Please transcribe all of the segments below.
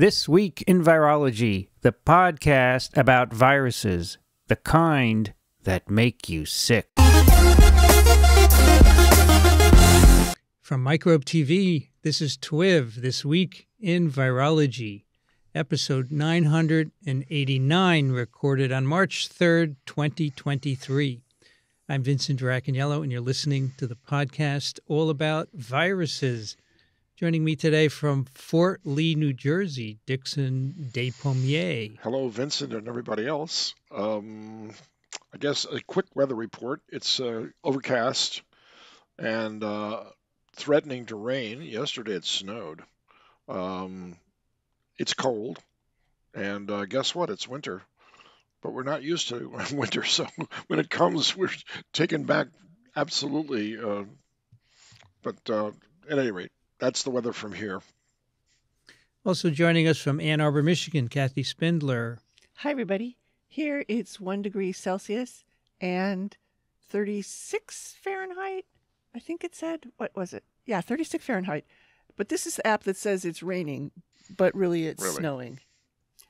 This Week in Virology, the podcast about viruses, the kind that make you sick. From Microbe TV, this is TWIV, This Week in Virology, episode 989, recorded on March 3rd, 2023. I'm Vincent Racaniello, and you're listening to the podcast all about viruses. Joining me today from Fort Lee, New Jersey, Dixon Despommier. Hello, Vincent, and everybody else. Um, I guess a quick weather report. It's uh, overcast and uh, threatening to rain. Yesterday it snowed. Um, it's cold, and uh, guess what? It's winter, but we're not used to winter, so when it comes, we're taken back absolutely. Uh, but uh, at any rate, that's the weather from here. Also joining us from Ann Arbor, Michigan, Kathy Spindler. Hi, everybody. Here it's one degree Celsius and 36 Fahrenheit. I think it said, what was it? Yeah, 36 Fahrenheit. But this is the app that says it's raining, but really it's Really? snowing.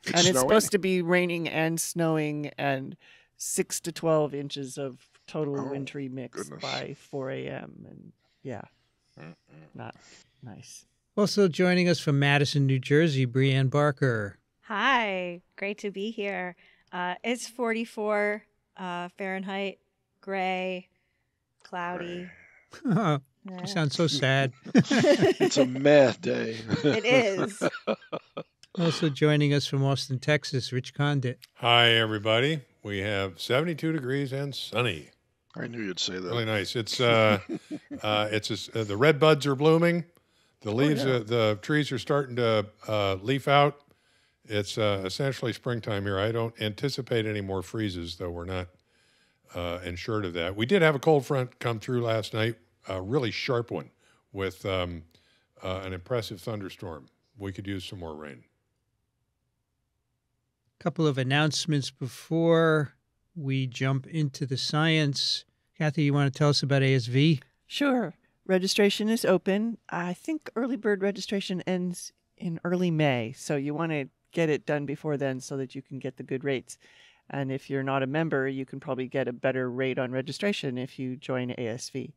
It's and it's snowing? supposed to be raining and snowing and 6 to 12 inches of total Oh, wintry mix goodness. by 4 a.m. And yeah, not nice. Also joining us from Madison, New Jersey, Brianne Barker. Hi, great to be here. Uh, it's 44 uh, Fahrenheit, gray, cloudy. you Yeah, sound so sad. It's a meh day. it is. Also joining us from Austin, Texas, Rich Condit. Hi, everybody. We have 72 degrees and sunny. I knew you'd say that. Really nice. It's uh, uh, it's uh, the red buds are blooming. The leaves, yeah. uh, the trees are starting to uh, leaf out. It's uh, essentially springtime here. I don't anticipate any more freezes, though we're not uh, insured of that. We did have a cold front come through last night, a really sharp one with um, uh, an impressive thunderstorm. We could use some more rain. A couple of announcements before we jump into the science. Kathy, you want to tell us about ASV? Sure. Registration is open. I think early bird registration ends in early May. So you want to get it done before then so that you can get the good rates. And if you're not a member, you can probably get a better rate on registration if you join ASV.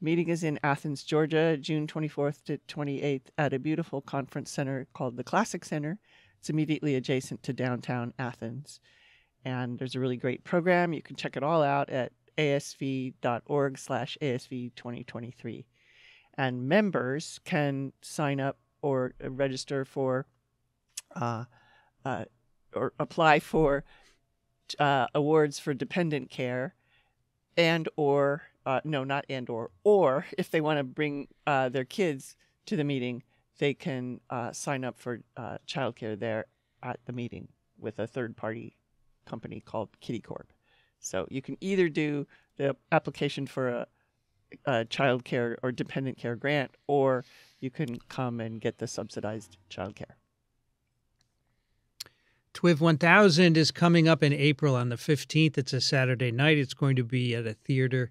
Meeting is in Athens, Georgia, June 24th to 28th at a beautiful conference center called the Classic Center. It's immediately adjacent to downtown Athens. And there's a really great program. You can check it all out at asv.org slash asv 2023 and members can sign up or uh, register for uh, uh, or apply for uh, awards for dependent care and or uh, no not and or or if they want to bring uh, their kids to the meeting they can sign up for childcare there at the meeting with a third party company called KiddieCorp so you can either do the application for a, a child care or dependent care grant, or you can come and get the subsidized child care. TWIV 1000 is coming up in April on the 15th. It's a Saturday night. It's going to be at a theater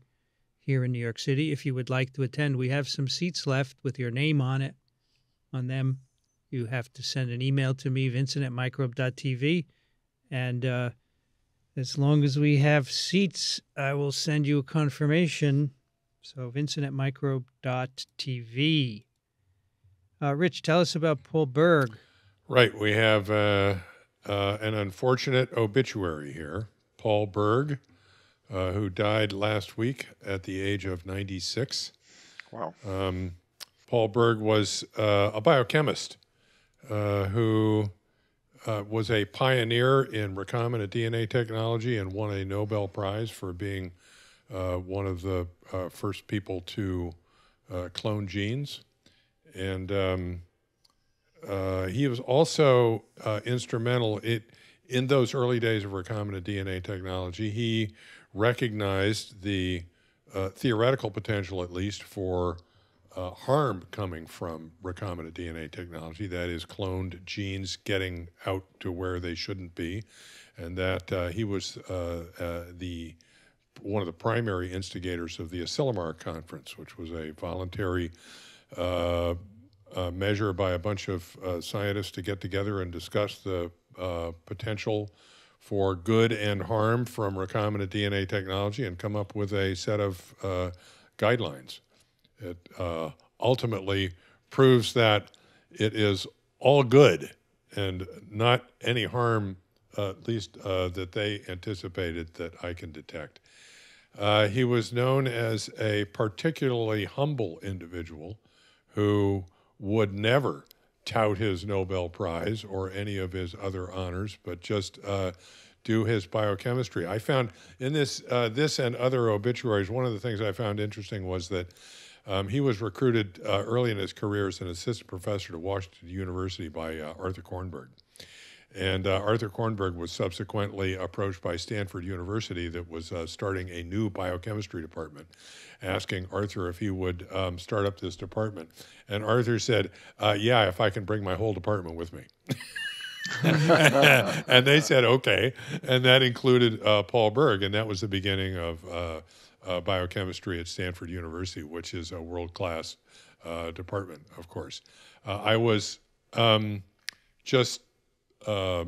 here in New York City. If you would like to attend, we have some seats left with your name on it. On them, you have to send an email to me, vincent at microbe.tv. And uh, as long as we have seats, I will send you a confirmation. So, vincent at microbe.tv. Uh, Rich, tell us about Paul Berg. Right. We have uh, uh, an unfortunate obituary here. Paul Berg, uh, who died last week at the age of 96. Wow. Um, Paul Berg was uh, a biochemist uh, who uh, was a pioneer in recombinant DNA technology and won a Nobel Prize for being uh, one of the uh, first people to uh, clone genes. And um, uh, he was also uh, instrumental it, in those early days of recombinant DNA technology. He recognized the theoretical potential, at least, for uh, harm coming from recombinant DNA technology, that is, cloned genes getting out to where they shouldn't be, and that uh, he was uh, uh, the one of the primary instigators of the Asilomar Conference, which was a voluntary uh, uh, measure by a bunch of scientists to get together and discuss the potential for good and harm from recombinant DNA technology and come up with a set of guidelines. It uh, ultimately proves that it is all good and not any harm, uh, at least that they anticipated that I can detect. Uh, he was known as a particularly humble individual who would never tout his Nobel Prize or any of his other honors, but just uh, do his biochemistry. I found in this uh, this and other obituaries, one of the things I found interesting was that um, he was recruited uh, early in his career as an assistant professor to Washington University by uh, Arthur Kornberg. And uh, Arthur Kornberg was subsequently approached by Stanford University, that was uh, starting a new biochemistry department, asking Arthur if he would um, start up this department. And Arthur said, uh, Yeah, if I can bring my whole department with me. and they said, Okay. And that included uh, Paul Berg, and that was the beginning of uh, uh, biochemistry at Stanford University, which is a world class department, of course. I was um, just uh,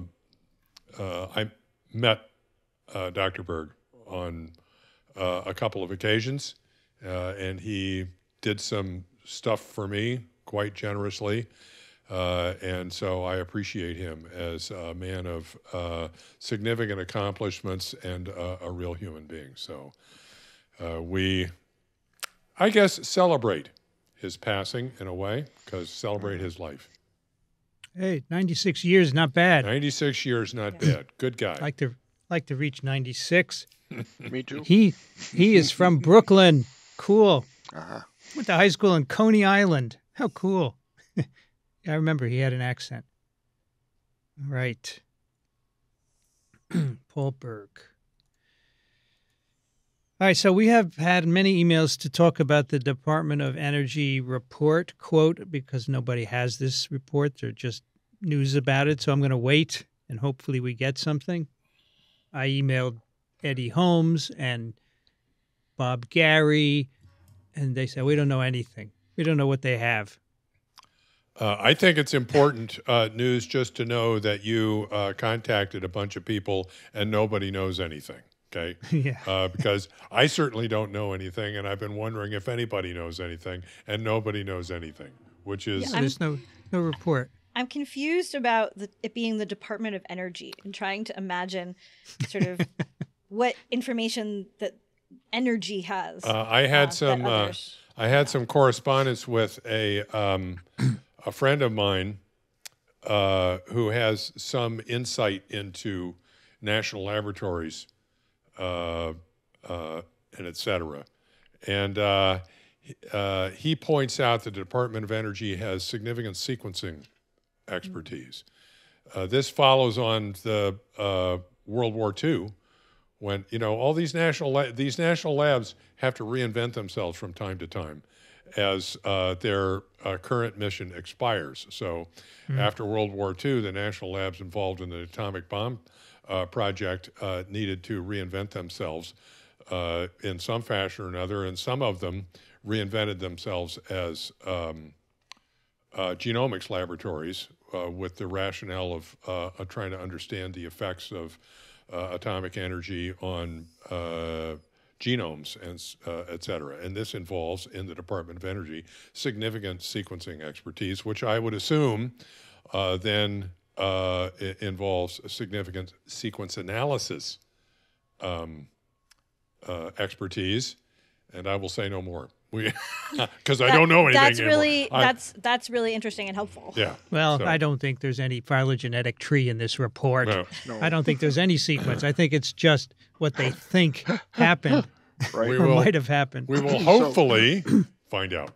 uh, I met uh, Dr. Berg on uh, a couple of occasions, uh, and he did some stuff for me quite generously. and so I appreciate him as a man of significant accomplishments and a real human being. So we, I guess, celebrate his passing in a way because celebrate his life. Hey, 96 years, not bad. 96 years, not bad. Good guy. Like to like to reach 96. Me too. He he is from Brooklyn. Cool. Uh-huh. Went to high school in Coney Island. How cool. I remember he had an accent. Right. Paul Berg. All right, so we have had many emails to talk about the Department of Energy report, quote, because nobody has this report. They're just news about it. So I'm going to wait and hopefully we get something. I emailed Eddie Holmes and Bob Garry, and they said, We don't know anything. We don't know what they have. Uh, I think it's important uh, news just to know that you uh, contacted a bunch of people and nobody knows anything. Okay. yeah. Uh, because I certainly don't know anything, and I've been wondering if anybody knows anything, and nobody knows anything, which is. Yeah, there's no, no report. I'm confused about the, it being the Department of Energy and trying to imagine sort of what information that energy has. Uh, I had uh, some. Uh, I had some correspondence with a um, a friend of mine uh, who has some insight into national laboratories uh, uh, and et cetera. And uh, he points out that the Department of Energy has significant sequencing expertise. this follows on the World War II, when you know all these national la- these national labs have to reinvent themselves from time to time as uh, their uh, current mission expires. So, mm-hmm. after World War II, the national labs involved in the atomic bomb uh, project uh, needed to reinvent themselves uh, in some fashion or another, and some of them reinvented themselves as um, uh, genomics laboratories uh, with the rationale of uh, trying to understand the effects of atomic energy on genomes and uh, et cetera. And this involves, in the Department of Energy, significant sequencing expertise, which I would assume uh, then uh, involves a significant sequence analysis um, uh, expertise, and I will say no more. We because I don't know anything. That's anymore. really that's that's really interesting and helpful. Yeah. Well, so. I don't think there's any phylogenetic tree in this report. No. No. I don't think there's any sequence. I think it's just what they think happened Right. We or will- might have happened. We will hopefully find out.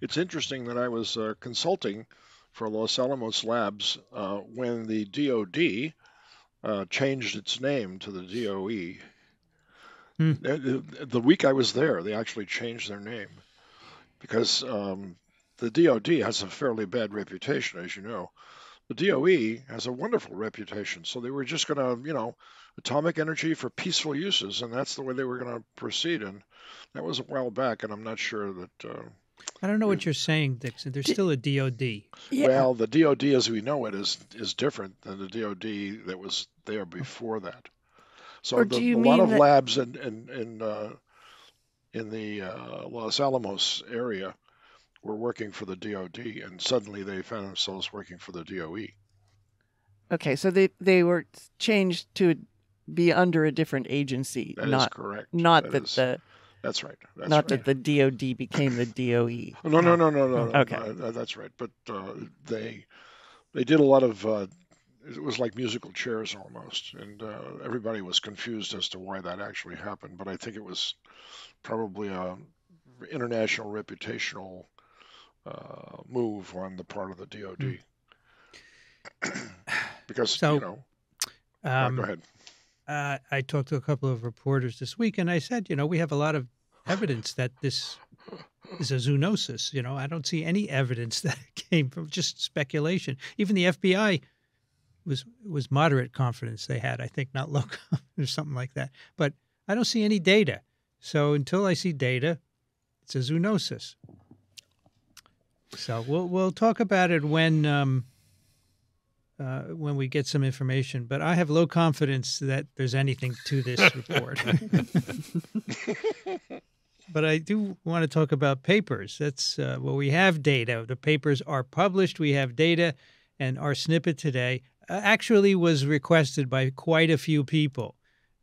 It's interesting that I was uh, consulting for Los Alamos Labs uh, when the DoD uh, changed its name to the DOE. Hmm. The, week I was there, they actually changed their name because um, the DoD has a fairly bad reputation, as you know. The DOE has a wonderful reputation, so they were just going to, you know, atomic energy for peaceful uses, and that's the way they were going to proceed. And that was a while back, and I'm not sure that uh, I don't know what you're saying, Dixon. There's still a DOD. Yeah. Well, the DoD as we know it is is different than the DoD that was there before that. So Or the, a lot of that- labs in in in, uh, in the uh, Los Alamos area were working for the DoD, and suddenly they found themselves working for the. DOE. Okay, so they they were changed to be under a different agency, That is not correct. not That that is- the That's right. That's not right. that the DoD became the. DOE. No, no, no, no, no. no, Okay. no, that's right. But uh, they they did a lot of. Uh, it was like musical chairs almost, and uh, everybody was confused as to why that actually happened. But I think it was probably a international reputational uh, move on the part of the DoD. because So, you know, uh, Um, go ahead. uh, I talked to a couple of reporters this week, and I said, you know, we have a lot of evidence that this is a zoonosis. You know, I don't see any evidence that it came from just speculation. Even the FBI was was moderate confidence they had, I think, not low confidence or something like that. But I don't see any data. So until I see data, it's a zoonosis. So we'll we'll talk about it when um, uh, when we get some information. But I have low confidence that there's anything to this report. But I do want to talk about papers. That's uh, well, we have data. The papers are published. We have data, and our snippet today uh, actually was requested by quite a few people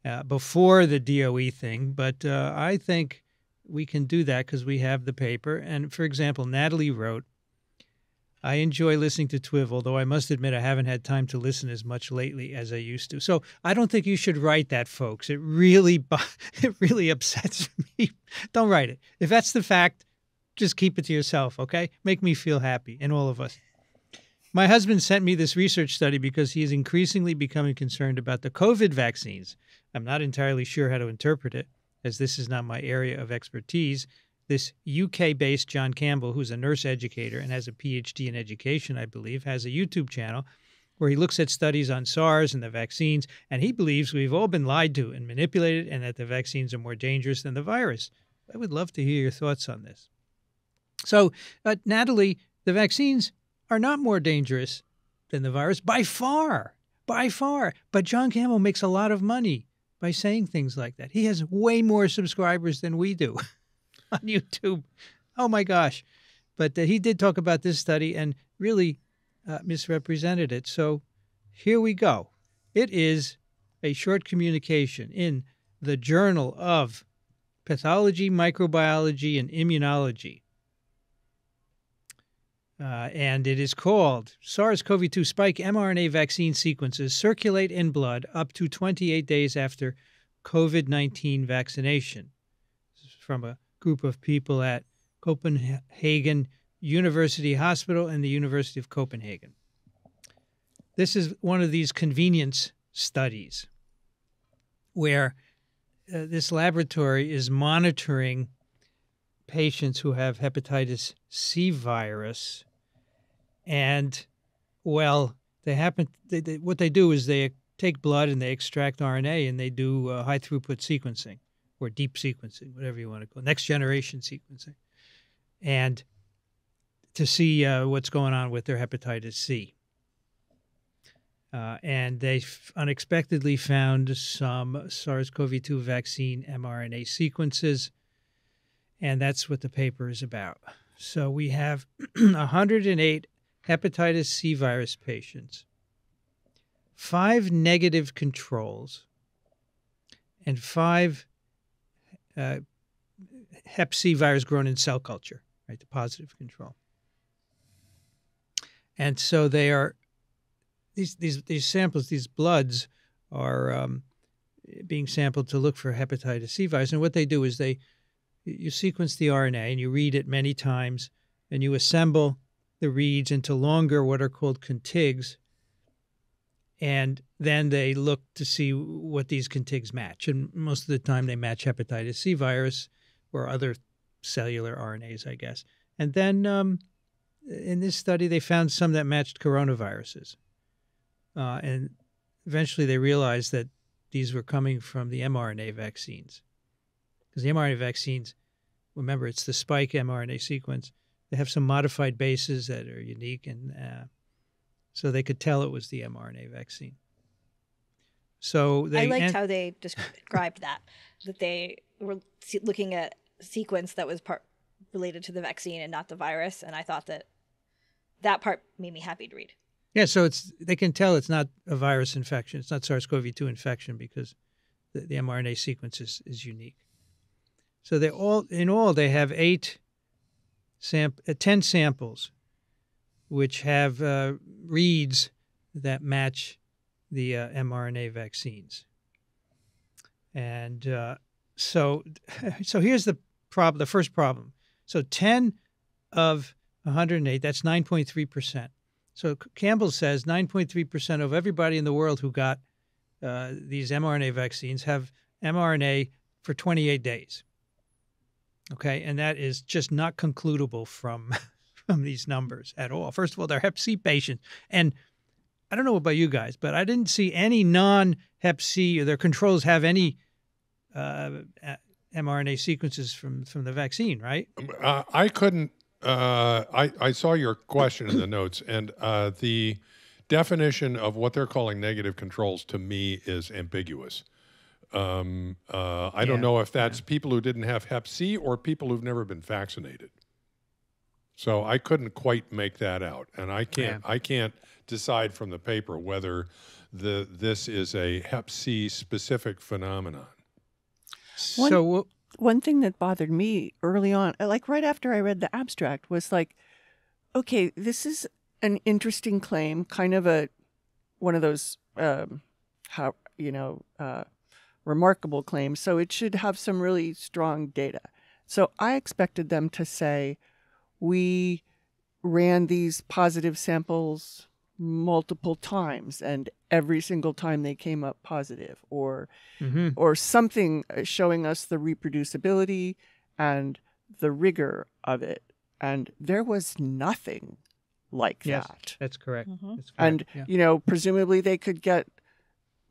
uh, before the DOE thing. But uh, I think we can do that because we have the paper. And for example, Natalie wrote. I enjoy listening to Twivel, though I must admit I haven't had time to listen as much lately as I used to. So I don't think you should write that, folks. It really, it really upsets me. Don't write it. If that's the fact, just keep it to yourself, okay? Make me feel happy, and all of us. My husband sent me this research study because he is increasingly becoming concerned about the COVID vaccines. I'm not entirely sure how to interpret it, as this is not my area of expertise. This UK based John Campbell, who's a nurse educator and has a PhD in education, I believe, has a YouTube channel where he looks at studies on SARS and the vaccines, and he believes we've all been lied to and manipulated and that the vaccines are more dangerous than the virus. I would love to hear your thoughts on this. So, uh, Natalie, the vaccines are not more dangerous than the virus by far, by far. But John Campbell makes a lot of money by saying things like that. He has way more subscribers than we do on YouTube. Oh my gosh. But uh, he did talk about this study and really uh, misrepresented it. So here we go. It is a short communication in the Journal of Pathology, Microbiology, and Immunology. Uh, and it is called SARS CoV 2 spike mRNA vaccine sequences circulate in blood up to 28 days after COVID 19 vaccination. This is from a group of people at Copenhagen University Hospital and the University of Copenhagen. This is one of these convenience studies where uh, this laboratory is monitoring patients who have hepatitis C virus. And, well, they happen, they, they, what they do is they take blood and they extract RNA and they do uh, high throughput sequencing or deep sequencing, whatever you want to call it, next generation sequencing, and to see uh, what's going on with their hepatitis C. Uh, and they unexpectedly found some SARS CoV 2 vaccine mRNA sequences. And that's what the paper is about. So we have 108 hepatitis C virus patients, five negative controls, and five uh, Hep C virus grown in cell culture, right? The positive control. And so they are these these these samples, these bloods, are um, being sampled to look for hepatitis C virus. And what they do is they you sequence the RNA and you read it many times, and you assemble the reads into longer, what are called contigs. And then they look to see what these contigs match. And most of the time, they match hepatitis C virus or other cellular RNAs, I guess. And then um, in this study, they found some that matched coronaviruses. Uh, and eventually, they realized that these were coming from the mRNA vaccines because the mRNA vaccines remember it's the spike mRNA sequence. They have some modified bases that are unique, and uh, so they could tell it was the mRNA vaccine. So they I liked how they described that that they were looking at sequence that was part related to the vaccine and not the virus, and I thought that that part made me happy to read. Yeah, so it's they can tell it's not a virus infection. It's not SARS-CoV-2 infection because the, the mRNA sequence is, is unique. So they all in all they have eight sam- uh, 10 samples which have uh, reads that match the uh, mRNA vaccines. And uh, so so here's the problem the first problem. So 10 of 108 that's 9.3%. So Campbell says 9.3% of everybody in the world who got uh, these mRNA vaccines have mRNA for 28 days. Okay, and that is just not concludable from from these numbers at all. First of all, they're Hep C patients, and I don't know about you guys, but I didn't see any non-Hep C or their controls have any uh, mRNA sequences from from the vaccine, right? Uh, I couldn't. Uh, I I saw your question in the notes, and uh, the definition of what they're calling negative controls to me is ambiguous. Um, uh, I don't know if that's people who didn't have Hep C or people who've never been vaccinated. So I couldn't quite make that out, and I can't. I can't decide from the paper whether the this is a Hep C specific phenomenon. One- so we'll- one thing that bothered me early on, like right after I read the abstract, was like, okay, this is an interesting claim, kind of a one of those um, how you know uh, remarkable claims. So it should have some really strong data. So I expected them to say, we ran these positive samples multiple times, and every single time they came up positive, or Mhm. or something uh, showing us the reproducibility and the rigor of it. And there was nothing like Yes. that. that's correct. Mhm. That's correct. And, yeah. you know, presumably they could get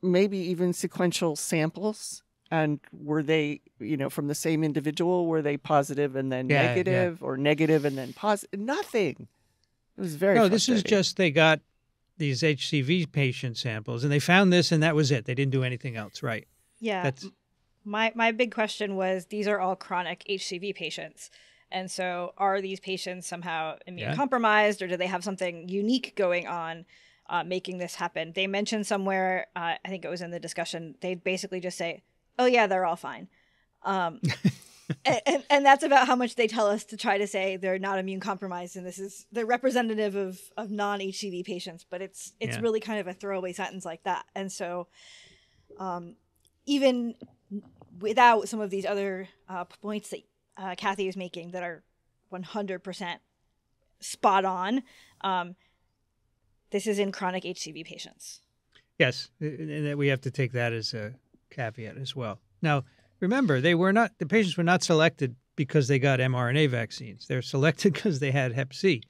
maybe even sequential samples. And were they, you know, from the same individual? Were they positive and then Yeah, yeah. negative or negative and then positive? Nothing. It was very no, this is just they got these HCV patient samples and they found this and that was it. They didn't do anything else, right? Yeah. That's my my big question was these are all chronic HCV patients. And so are these patients somehow immune Yeah. compromised or do they have something unique going on uh, making this happen? They mentioned somewhere, uh, I think it was in the discussion, they'd basically just say, oh, yeah, they're all fine. Um, and, and, and that's about how much they tell us to try to say they're not immune compromised and this is they're representative of, of non-HCV patients, but it's it's Yeah. really kind of a throwaway sentence like that. And so um, even without some of these other uh, points that uh, Kathy is making that are 100% spot on, um, this is in chronic HCV patients. yes, and that we have to take that as a caveat as well. Now, remember, they were not the patients were not selected because they got mRNA vaccines. They're selected because they had Hep C,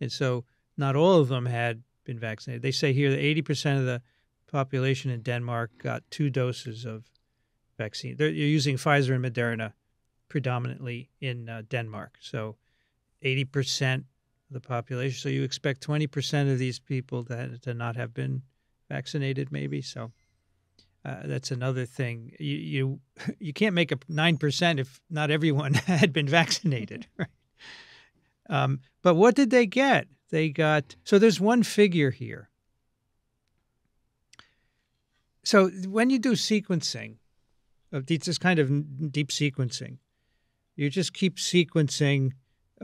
and so not all of them had been vaccinated. They say here that 80% of the population in Denmark got two doses of vaccine. They're you're using Pfizer and Moderna predominantly in uh, Denmark. So 80% of the population. So you expect 20% of these people that to not have been vaccinated, maybe. So uh, that's another thing. You, you you can't make a 9% if not everyone had been vaccinated, right? Um, but what did they get? They got so there's one figure here. So when you do sequencing, of this kind of deep sequencing, you just keep sequencing.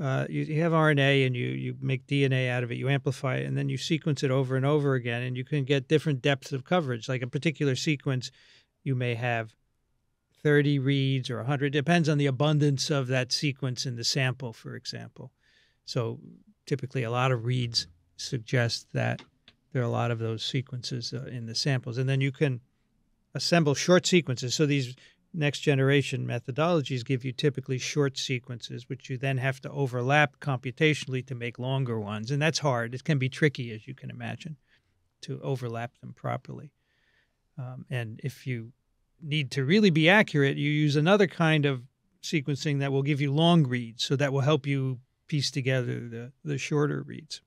Uh, you, you have RNA and you you make DNA out of it. You amplify it and then you sequence it over and over again, and you can get different depths of coverage. Like a particular sequence, you may have 30 reads or 100. It Depends on the abundance of that sequence in the sample, for example. So typically, a lot of reads suggest that there are a lot of those sequences uh, in the samples, and then you can assemble short sequences. So these next generation methodologies give you typically short sequences, which you then have to overlap computationally to make longer ones, and that's hard. It can be tricky, as you can imagine, to overlap them properly. Um, and if you need to really be accurate, you use another kind of sequencing that will give you long reads, so that will help you piece together the, the shorter reads.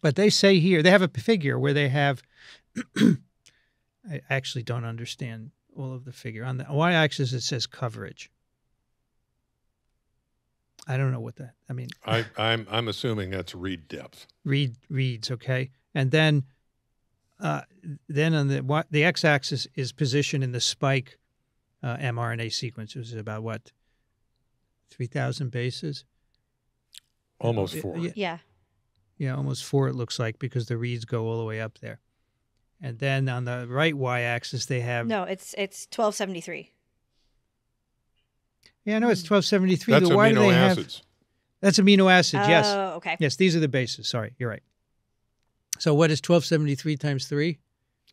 But they say here, they have a figure where they have, I actually don't understand all of the figure. On the y axis, it says coverage. I don't know what that, I mean, I, I'm I'm assuming that's read depth. read reads okay and then uh, then on the what the x-axis is position in the spike uh, mrna sequence which is about what 3000 bases Almost Yeah, four. yeah, Yeah. yeah almost four it looks like because the reads go all the way up there and then on the right y-axis they have No, it's it's 1273. yeah no it's hmm. 1273 That's but why do amino they have that's amino acids yes Oh, okay. yes these are the bases sorry you're right so what is 1273 times 3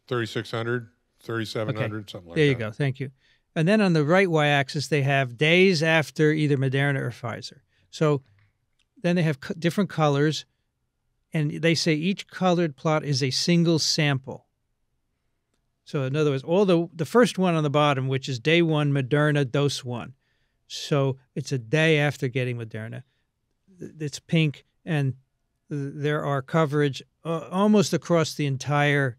3600, 3700, something like that. there you go. Thank you. And then on the right y-axis, they have days after either Moderna or Pfizer. So then they have co- different colors, and they say each colored plot is a single sample. So in other words, all the the first one on the bottom, which is day one Moderna dose one, so it's a day after getting Moderna. It's pink, and there are coverage uh, almost across the entire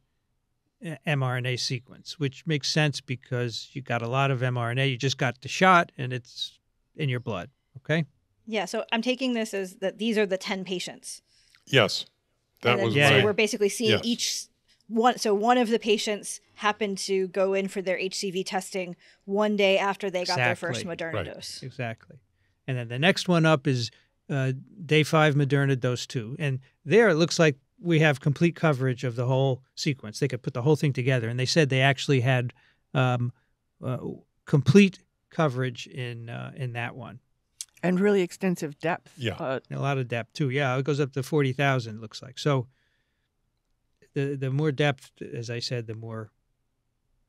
uh, mRNA sequence, which makes sense because you got a lot of mRNA. You just got the shot, and it's in your blood. Okay. Yeah, so I'm taking this as that these are the 10 patients. Yes. That And was Yeah, so we're basically seeing Yes. each one so one of the patients happened to go in for their HCV testing one day after they got their first Moderna Right. dose. Exactly. And then the next one up is uh, day five Moderna dose two, and there it looks like we have complete coverage of the whole sequence. They could put the whole thing together, and they said they actually had um, uh, complete coverage in uh, in that one. and really extensive depth. Yeah. Uh, A lot of depth too. Yeah, it goes up to forty thousand. Looks like so. The the more depth, as I said, the more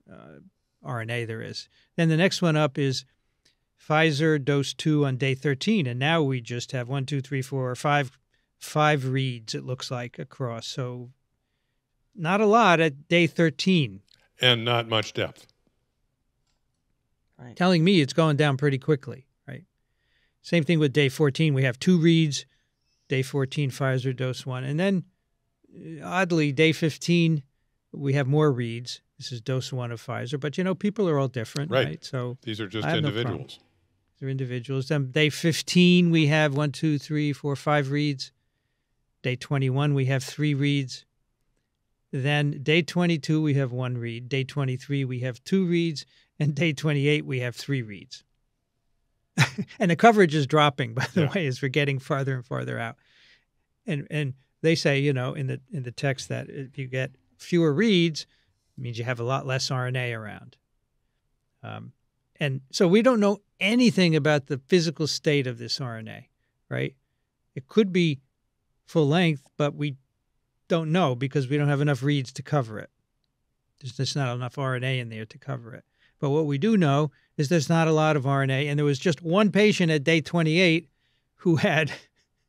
uh, RNA there is. Then the next one up is Pfizer dose two on day thirteen, and now we just have one, two, three, four, five, five reads. It looks like across. So not a lot at day thirteen. and not much depth. right. telling me it's going down pretty quickly, right? Same thing with day 14. We have two reads, day 14, Pfizer dose one. And then, oddly, day 15, we have more reads. This is dose one of Pfizer. But, you know, people are all different, Right. right? So These are just I have no individuals. they're individuals. Then day 15, we have one, two, three, four, five reads. Day 21, we have three reads. Then day 22, we have one read. Day 23, we have two reads. And day 28, we have three reads. and the coverage is dropping, by the Yeah. way, as we're getting farther and farther out. And and they say, you know, in the in the text that if you get fewer reads, means you have a lot less RNA around. Um, and so we don't know anything about the physical state of this RNA, right? It could be full length, but we don't know because we don't have enough reads to cover it. There's just not enough RNA in there to cover it. But what we do know is there's not a lot of RNA, and there was just one patient at day 28 who had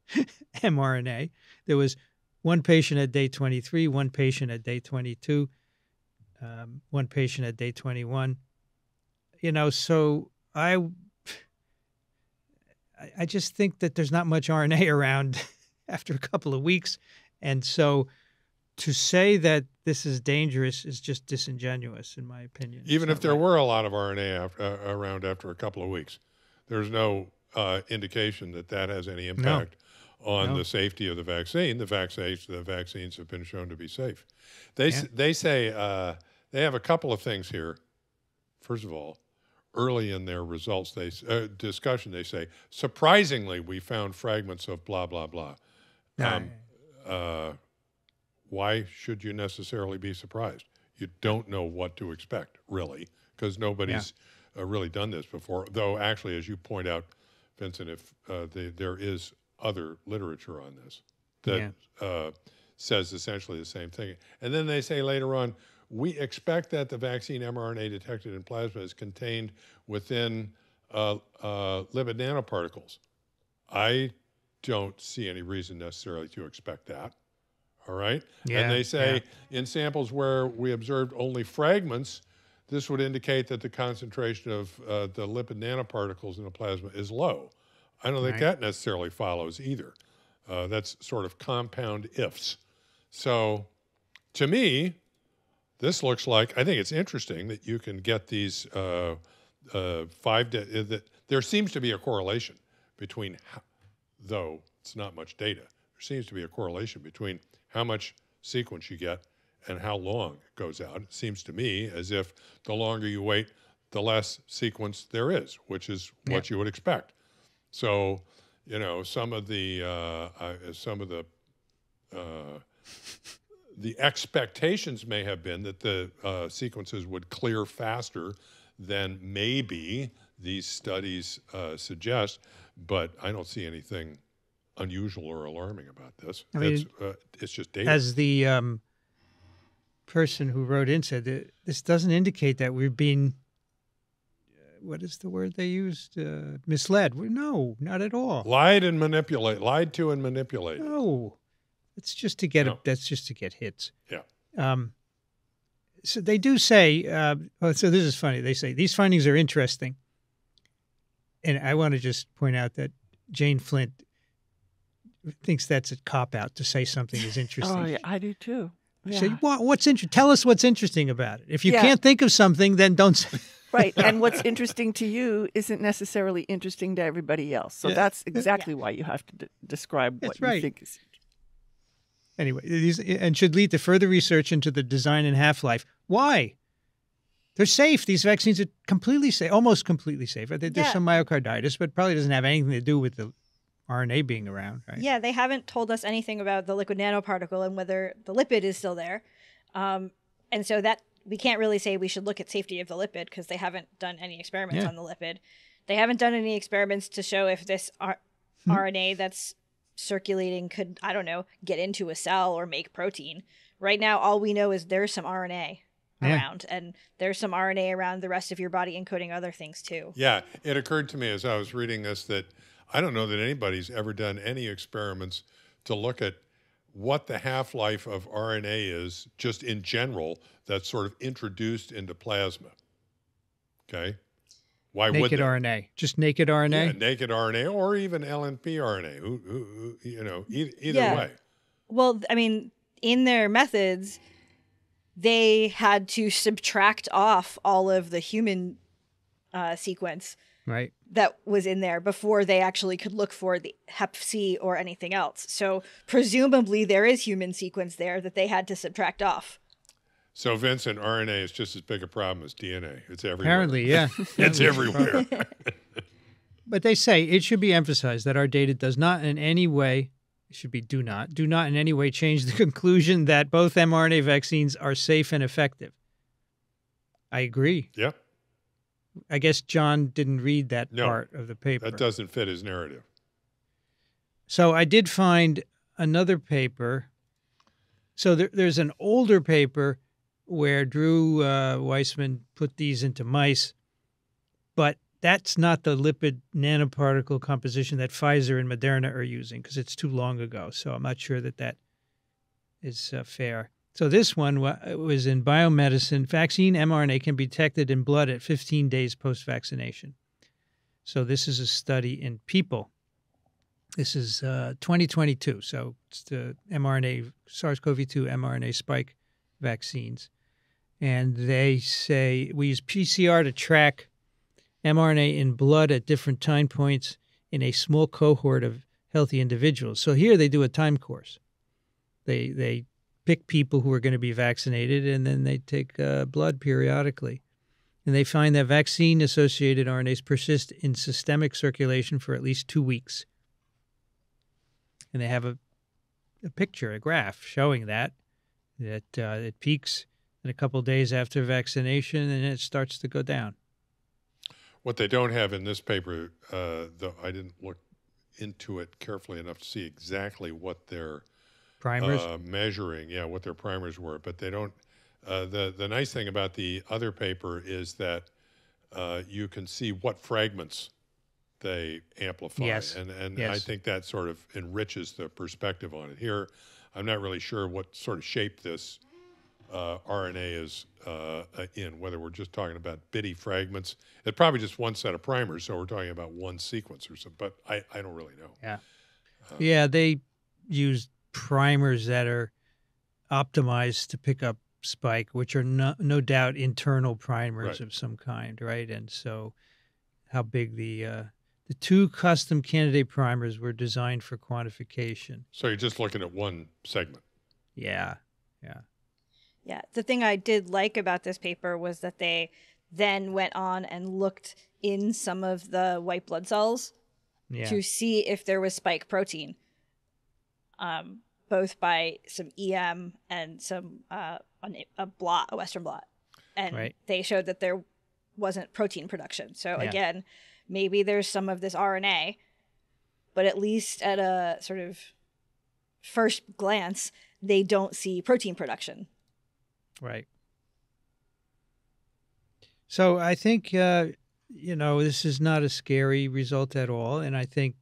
mRNA. There was one patient at day 23, one patient at day 22, um, one patient at day 21. You know, so I, I- just think that there's not much RNA around after a couple of weeks, and so to say that this is dangerous is just disingenuous, in my opinion. Even if there right. were a lot of RNA af- uh, around after a couple of weeks, there's no uh, indication that that has any impact on No. the safety of the vaccine. The vaccines, the vaccines have been shown to be safe. They Yeah. they say uh, they have a couple of things here. First of all, early in their results, they uh, discussion they say surprisingly we found fragments of blah blah blah. Um, uh, why should you necessarily be surprised? You don't know what to expect, really, because nobody's uh, really done this before. Though, actually, as you point out, Vincent, if uh, the, there is other literature on this that uh, says essentially the same thing. And then they say later on, we expect that the vaccine mRNA detected in plasma is contained within uh, uh, lipid nanoparticles. I don't see any reason necessarily to expect that. All right. Yeah, and they say in samples where we observed only fragments, this would indicate that the concentration of uh, the lipid nanoparticles in the plasma is low. I don't think Right. that necessarily follows either. Uh, that's sort of compound ifs. So, to me, this looks like I think it's interesting that you can get these uh, uh, five. Da- uh, that there seems to be a correlation between, ho- though it's not much data. There seems to be a correlation between how much sequence you get and how long it goes out. It seems to me as if the longer you wait, the less sequence there is, which is what you would expect. So, you know, some of the uh, uh, some of the uh, the expectations may have been that the uh, sequences would clear faster than maybe these studies uh, suggest, but I don't see anything unusual or alarming about this. I mean, it's, uh, it's just data. As the um, person who wrote in said, this doesn't indicate that we've uh, what is the word they used? Uh, misled. No, not at all. lied and manipulate, lied to and manipulate. No, it's just to get a, that's just to get hits. Yeah. Um, so they do say. Uh, so this is funny. They say these findings are interesting, and I want to just point out that Jane Flint thinks that's a cop out to say something is interesting. Oh, yeah, I do too. Say, Yeah. "What- what's interesting? Tell us what's interesting about it. If you Yeah. can't think of something, then don't say. Right. And what's interesting to you isn't necessarily interesting to everybody else. So Yeah. that's exactly why you have to d- describe That's what right. you think is. Anyway, these and should lead to further research into the design and half life. Why? They're safe. These vaccines are completely safe, almost completely safe. There's Yeah. some myocarditis, but probably doesn't have anything to do with the RNA being around, right? Yeah, they haven't told us anything about the lipid nanoparticle and whether the lipid is still there. Um, and so that we can't really say we should look at safety of the lipid because they haven't done any experiments Yeah. on the lipid. They haven't done any experiments to show if this R- Hmm. RNA that's circulating could, I don't know, get into a cell or make protein. Right now, all we know is there's some RNA Yeah. around, and there's some RNA around the rest of your body encoding other things too. Yeah, it occurred to me as I was reading this that I don't know that anybody's ever done any experiments to look at what the half life of RNA is, just in general, that's sort of introduced into plasma. Okay? Why would naked they? RNA, just naked RNA. Yeah, naked RNA or even LNP RNA. Who, who, who, you know, either, either Yeah. way. Well, I mean, in their methods, they had to subtract off all of the human uh, sequence Right. that was in there before they actually could look for the Hep C or anything else. So presumably there is human sequence there that they had to subtract off. So, Vincent, RNA is just as big a problem as DNA. It's everywhere. Apparently, yeah. it's everywhere. But they say it should be emphasized that our data does not in any way, should be do not, do not in any way change the conclusion that both mRNA vaccines are safe and effective. I agree. yep, I guess John didn't read that No, part of the paper. that doesn't fit his narrative. So I did find another paper. So there, there's an older paper where Drew uh, Weissman put these into mice, but that's not the lipid nanoparticle composition that Pfizer and Moderna are using because it's too long ago. So I'm not sure that that is uh, fair. So this one was in biomedicine. Vaccine mRNA can be detected in blood at 15 days post vaccination. So this is a study in people. This is uh, 2022. So it's the mRNA, SARS CoV 2 mRNA spike vaccines. And they say we use PCR to track mRNA in blood at different time points in a small cohort of healthy individuals. So here they do a time course. They, they pick people who are going to be vaccinated and then they take uh, blood periodically. And they find that vaccine associated RNAs persist in systemic circulation for at least two weeks and they have a, a picture, a graph showing that that uh, it peaks in a couple days after vaccination and it starts to go down. What they don't have in this paper, uh, though I didn't look into it carefully enough to see exactly what they're Primers, uh, measuring, yeah, what their primers were, but they don't. Uh, the the nice thing about the other paper is that uh, you can see what fragments they amplify, Yes. and and I think that sort of enriches the perspective on it. Here, I'm not really sure what sort of shape this uh, RNA is uh, uh, in, whether we're just talking about bitty fragments. It's probably just one set of primers, so we're talking about one sequence or something, but I, I don't really know. Yeah. yeah, they use primers that are optimized to pick up spike, which are no, no doubt internal primers Right. of some kind, right? And so, how big the uh, the two custom candidate primers were designed for quantification. So you're just looking at one segment. Yeah, yeah, Yeah. The thing I did like about this paper was that they then went on and looked in some of the white blood cells yeah. to see if there was spike protein. Um, both by some EM and some uh, a blot, a Western blot, and Right. they showed that there wasn't protein production. So Yeah. again, maybe there's some of this RNA, but at least at a sort of first glance, they don't see protein production. Right. So I think uh, you know this is not a scary result at all, and I think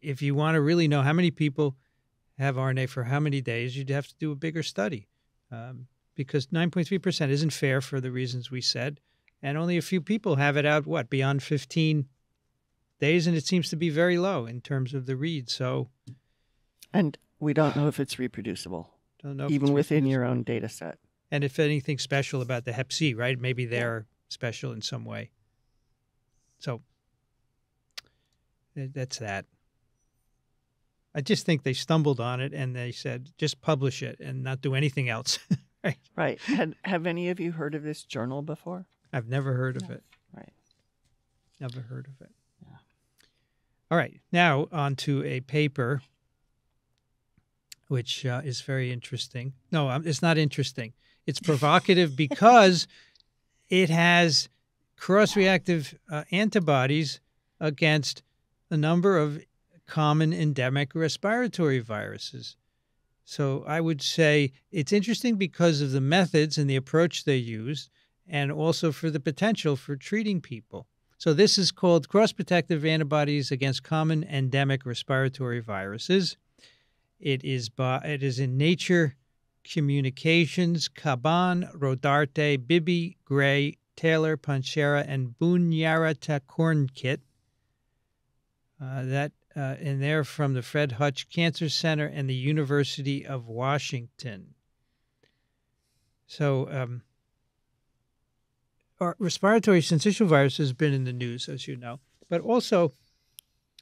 if you want to really know how many people have RNA for how many days, you'd have to do a bigger study, um, because 9.3 percent isn't fair for the reasons we said, and only a few people have it out what beyond 15 days, and it seems to be very low in terms of the read. So And we don't know if it's reproducible, don't know even within your own data set. and if anything special about the Hep C, right? Maybe they're special in some way. So that's that. I just think they stumbled on it and they said just publish it and not do anything else. right? Right. Had, have any of you heard of this journal before? I've never heard of No. it. Right. Never heard of it. Yeah. All right, now on to a paper which uh, is very interesting. No, um, it's not interesting. It's provocative because it has cross reactive uh, antibodies against a number of common endemic respiratory viruses. So I would say it's interesting because of the methods and the approach they used, and also for the potential for treating people. So this is called cross-protective antibodies against common endemic respiratory viruses. It is by, it is in Nature Communications, Caban, Rodarte, Bibby, Gray, Taylor, Panchera, and Bunyarata Cornkit. Uh, that uh, and they're from the Fred Hutch Cancer Center and the University of Washington. So, um, respiratory syncytial virus has been in the news, as you know, but also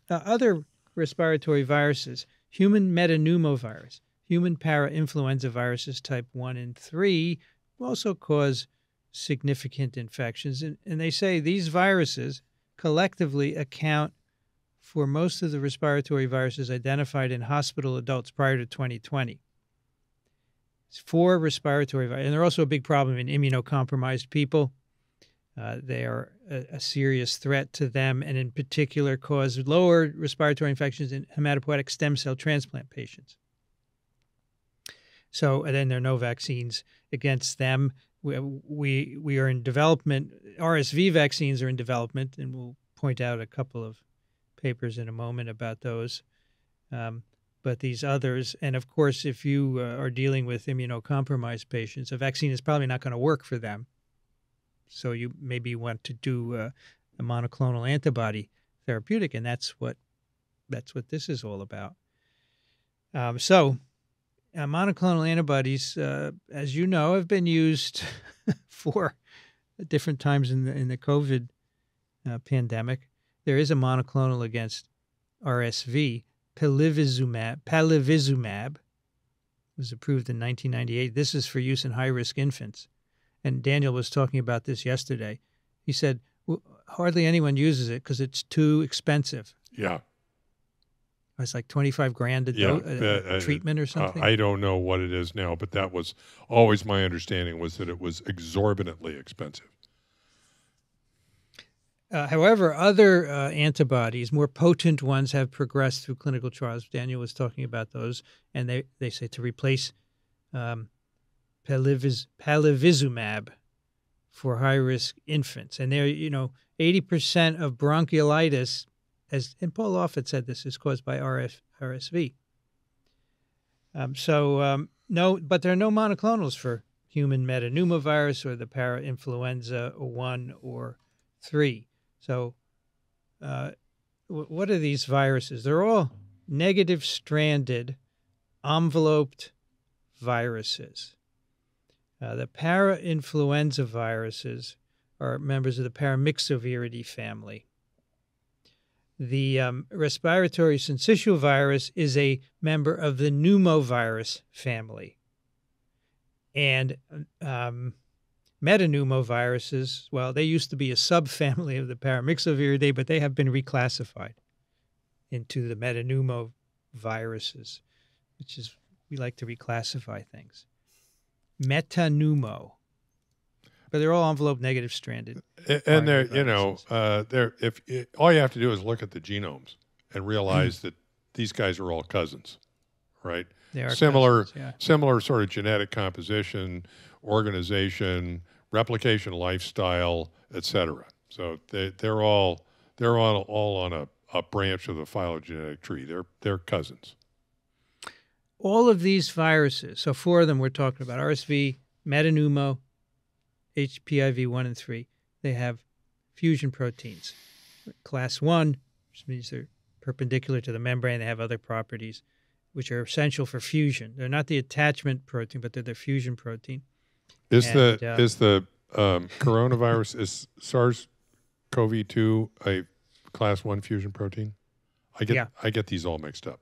uh, other respiratory viruses, human metapneumovirus, human parainfluenza viruses type 1 and 3 also cause significant infections. And, and they say these viruses collectively account for most of the respiratory viruses identified in hospital adults prior to 2020. It's four respiratory viruses, and they're also a big problem in immunocompromised people. Uh, they are a, a serious threat to them, and in particular, cause lower respiratory infections in hematopoietic stem cell transplant patients. So, and then there are no vaccines against them. We, we, we are in development. RSV vaccines are in development, and we'll point out a couple of papers in a moment about those. Um, but these others, and of course, if you uh, are dealing with immunocompromised patients, a vaccine is probably not going to work for them. So you maybe want to do uh, a monoclonal antibody therapeutic, and that's what that's what this is all about. Um, so, uh, monoclonal antibodies, uh, as you know, have been used for different times in the in the COVID uh, pandemic. There is a monoclonal against RSV, palivizumab. Palivizumab was approved in 1998. This is for use in high risk infants. And Daniel was talking about this yesterday. He said "W- hardly anyone uses it because it's too expensive. Yeah. It's like 25 grand a, Yeah, do- a- uh, uh, treatment or Uh, something. I don't know what it is now, but that was always my understanding was that it was exorbitantly expensive. Uh, however, other uh, antibodies, more potent ones, have progressed through clinical trials. Daniel was talking about those, and they, they say to replace um, paliviz, palivizumab for high risk infants. And they're, you know, 80% of bronchiolitis, as and Paul Offit said this, is caused by RF, RSV. Um, so um, no, but there are no monoclonals for human metapneumovirus or the parainfluenza one or three. So, uh, w- what are these viruses? They're all negative stranded, enveloped viruses. Uh, the parainfluenza viruses are members of the Paramyxoviridae family. The um, respiratory syncytial virus is a member of the pneumovirus family. And um, metapneumoviruses, well, they used to be a subfamily of the Paramyxoviridae, but they have been reclassified into the metapneumoviruses, which is, we like to reclassify things. Metapneumo. But they're all envelope negative stranded. And they're you know uh, they're if it, all you have to do is look at the genomes and realize that these guys are all cousins, right? They are Similar- cousins, yeah. Similar sort of genetic composition, organization, replication, lifestyle, etc. So they they're all they're all all on a, a branch of the phylogenetic tree. They're they're cousins. all of these viruses, so four of them we're talking about RSV, metapneumo, HPIV 1 and 3, they have fusion proteins. Class 1, which means they're perpendicular to the membrane, they have other properties which are essential for fusion. They're not the attachment protein, but they're the fusion protein. Is And, the uh, is the um, coronavirus is SARS-CoV-2 a class one fusion protein? I get Yeah. I get these all mixed up.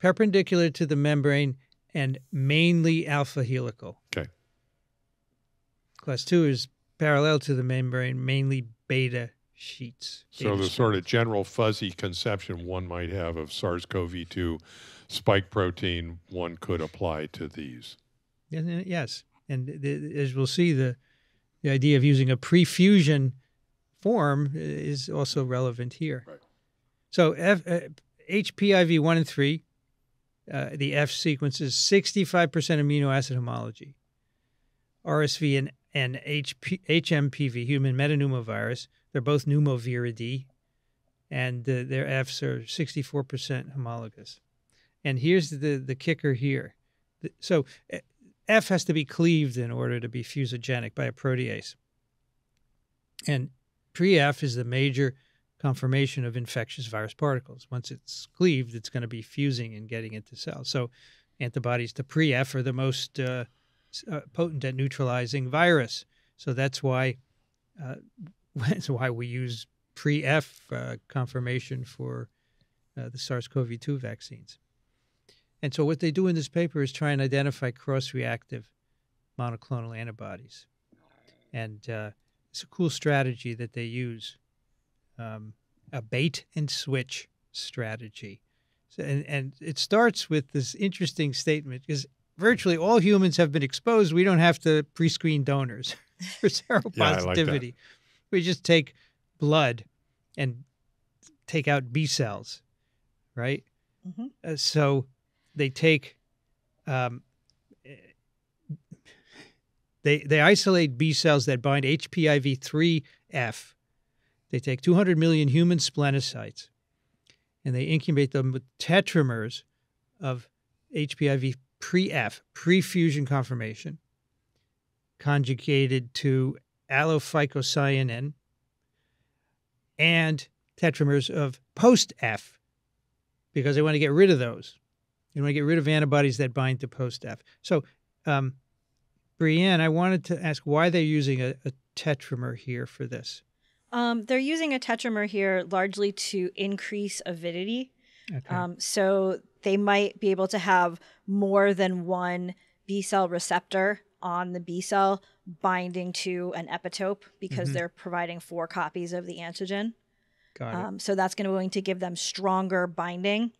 Perpendicular to the membrane and mainly alpha helical. Okay. Class 2 is parallel to the membrane, mainly beta sheets. So beta the sort of general fuzzy conception one might have of SARS-CoV-2 spike protein, one could apply to these. Yes, and th- th- as we'll see, the the idea of using a pre-fusion form is also relevant here. Right. So F, uh, HPIV one and three, uh, the F sequence is sixty-five percent amino acid homology. RSV and and HP, HMPV, human metapneumovirus, they're both pneumoviridae, and uh, their Fs are sixty-four percent homologous. And here's the the kicker here. The- So uh, F has to be cleaved in order to be fusogenic by a protease. And pre-F is the major conformation of infectious virus particles. Once it's cleaved, it's going to be fusing and getting into cells. So antibodies to pre-F are the most uh, uh, potent at neutralizing virus. So that's why uh, that's why we use pre-F uh, conformation for uh, the SARS-CoV-2 vaccines. And so what they do in this paper is try and identify cross-reactive monoclonal antibodies. And uh, it's a cool strategy that they use, um, a bait and switch strategy. So, and, and it starts with this interesting statement because virtually all humans have been exposed. We don't have to pre-screen donors for seropositivity. Yeah, like We just take blood and take out B cells, right? Mhm. Uh, so they take um, they they isolate B cells that bind HPIV3F. They take 200 million human splenocytes, and they incubate them with tetramers of HPIV pre-F, pre-fusion conformation, conjugated to allophycocyanin, and tetramers of post-F, because they want to get rid of those. You want to get rid of antibodies that bind to post-F. So, um, Brienne, I wanted to ask why they're using a, a tetramer here for this. Um, they're using a tetramer here largely to increase avidity. Okay. Um, so they might be able to have more than one B cell receptor on the B cell binding to an epitope because Mhm. they're providing four copies of the antigen. Got it. Um, so that's going to going to give them stronger binding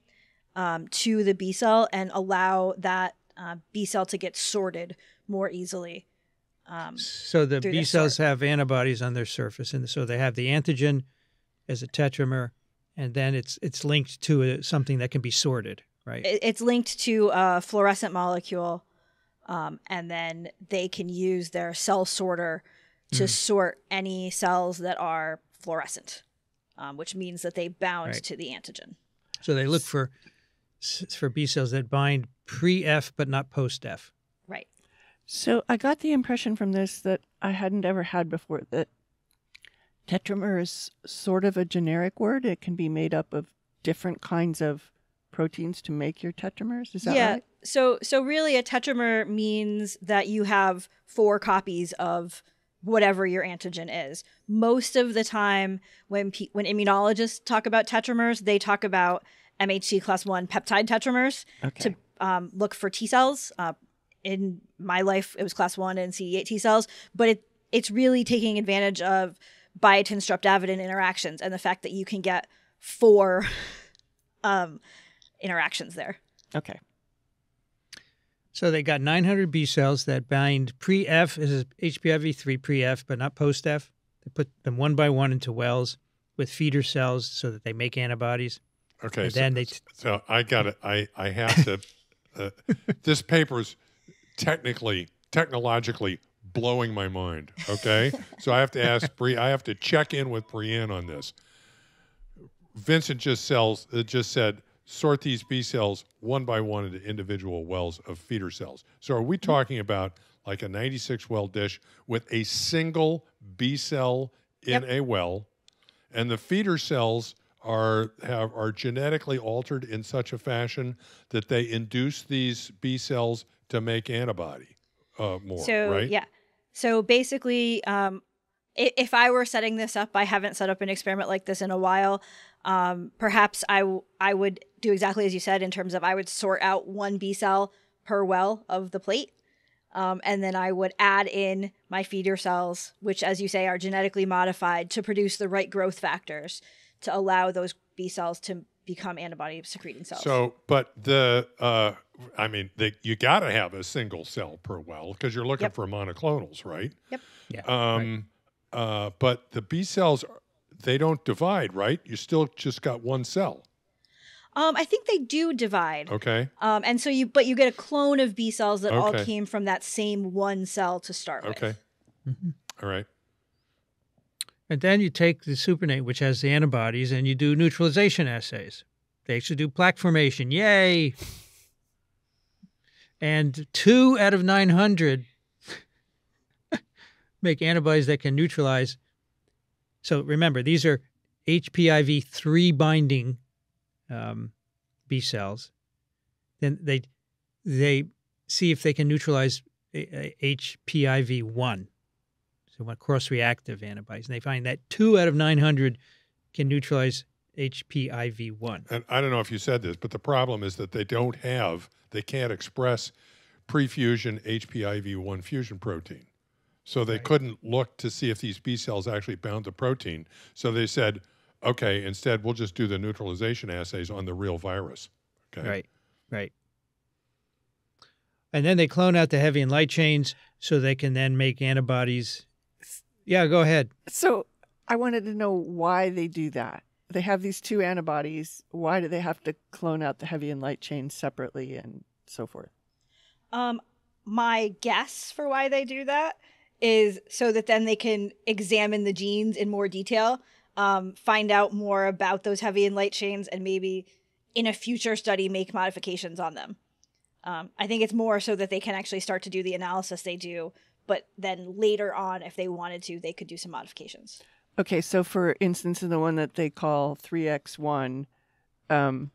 um, to the B cell and allow that uh, B cell to get sorted more easily. Um, so the B cells sort. have antibodies on their surface, and so they have the antigen as a tetramer, and then it's it's linked to a, something that can be sorted, right? it's linked to a fluorescent molecule, um, and then they can use their cell sorter to Mhm. sort any cells that are fluorescent, um, which means that they bound Right. to the antigen. So they look for for B cells that bind pre F but not post F. Right. So I got the impression from this that I hadn't ever had before that tetramer is sort of a generic word. It can be made up of different kinds of proteins to make your tetramers. Is that yeah. right? So so really a tetramer means that you have four copies of whatever your antigen is. Most of the time when pe- when immunologists talk about tetramers, they talk about MHC class 1 peptide tetramers Okay. to um, look for T cells. Uh, in my life it was class 1 and CD8 T cells, but it it's really taking advantage of biotin streptavidin interactions and the fact that you can get four um, interactions there. Okay. So they got 900 B cells that bind pre F is HPIV3 pre F, but not post F. They put them one by one into wells with feeder cells so that they make antibodies. Okay, And so, then they- so I got it. I I have to. Uh, this paper's technically, technologically blowing my mind. Okay, so I have to ask Bree. I have to check in with Brienne on this. Vincent just sells. Uh, just said sort these B cells one by one into individual wells of feeder cells. So are we talking about like a 96 well dish with a single B cell in Yep. a well, and the feeder cells are have are genetically altered in such a fashion that they induce these B cells to make antibody uh, more, so right? yeah so basically um if i were setting this up i haven't set up an experiment like this in a while um perhaps i w- i would do exactly as you said in terms of i would sort out one b cell per well of the plate um, and then i would add in my feeder cells which as you say are genetically modified to produce the right growth factors to allow those b cells to become antibody secreting cells So, but the, uh, I mean, the, you got to have a single cell per well because you're looking Yep. for monoclonals, right? Yep. Yeah. Um, uh, but the B cells, they don't divide, right? You still just got one cell. um, i think they do divide Okay. Um, and so you, but you get a clone of B cells that all came from that same one cell to start with. Okay. Mhm. All right. And then you take the supernate, which has the antibodies, and you do neutralization assays. They actually do plaque formation. Yay! And two out of 900 make antibodies that can neutralize. So remember, these are HPIV 3 binding um, B cells. Then they, they see if they can neutralize a- a- HPIV 1 so what cross-reactive antibodies, and they find that two out of 900 can neutralize HPIV1. And I don't know if you said this, but the problem is that they don't have, they can't express pre-fusion HPIV1 fusion protein. So they couldn't look to see if these B cells actually bound the protein. So they said, okay, instead we'll just do the neutralization assays on the real virus. Okay. Right, right. And then they clone out the heavy and light chains so they can then make antibodies. Yeah, go ahead. So I wanted to know why they do that. They have these two antibodies. Why do they have to clone out the heavy and light chains separately and so forth? Um, my guess for why they do that is so that then they can examine the genes in more detail, um, find out more about those heavy and light chains, and maybe in a future study make modifications on them. Um, I think it's more so that they can actually start to do the analysis they do, but then later on, if they wanted to, they could do some modifications. Okay, so for instance, in the one that they call 3x1, um,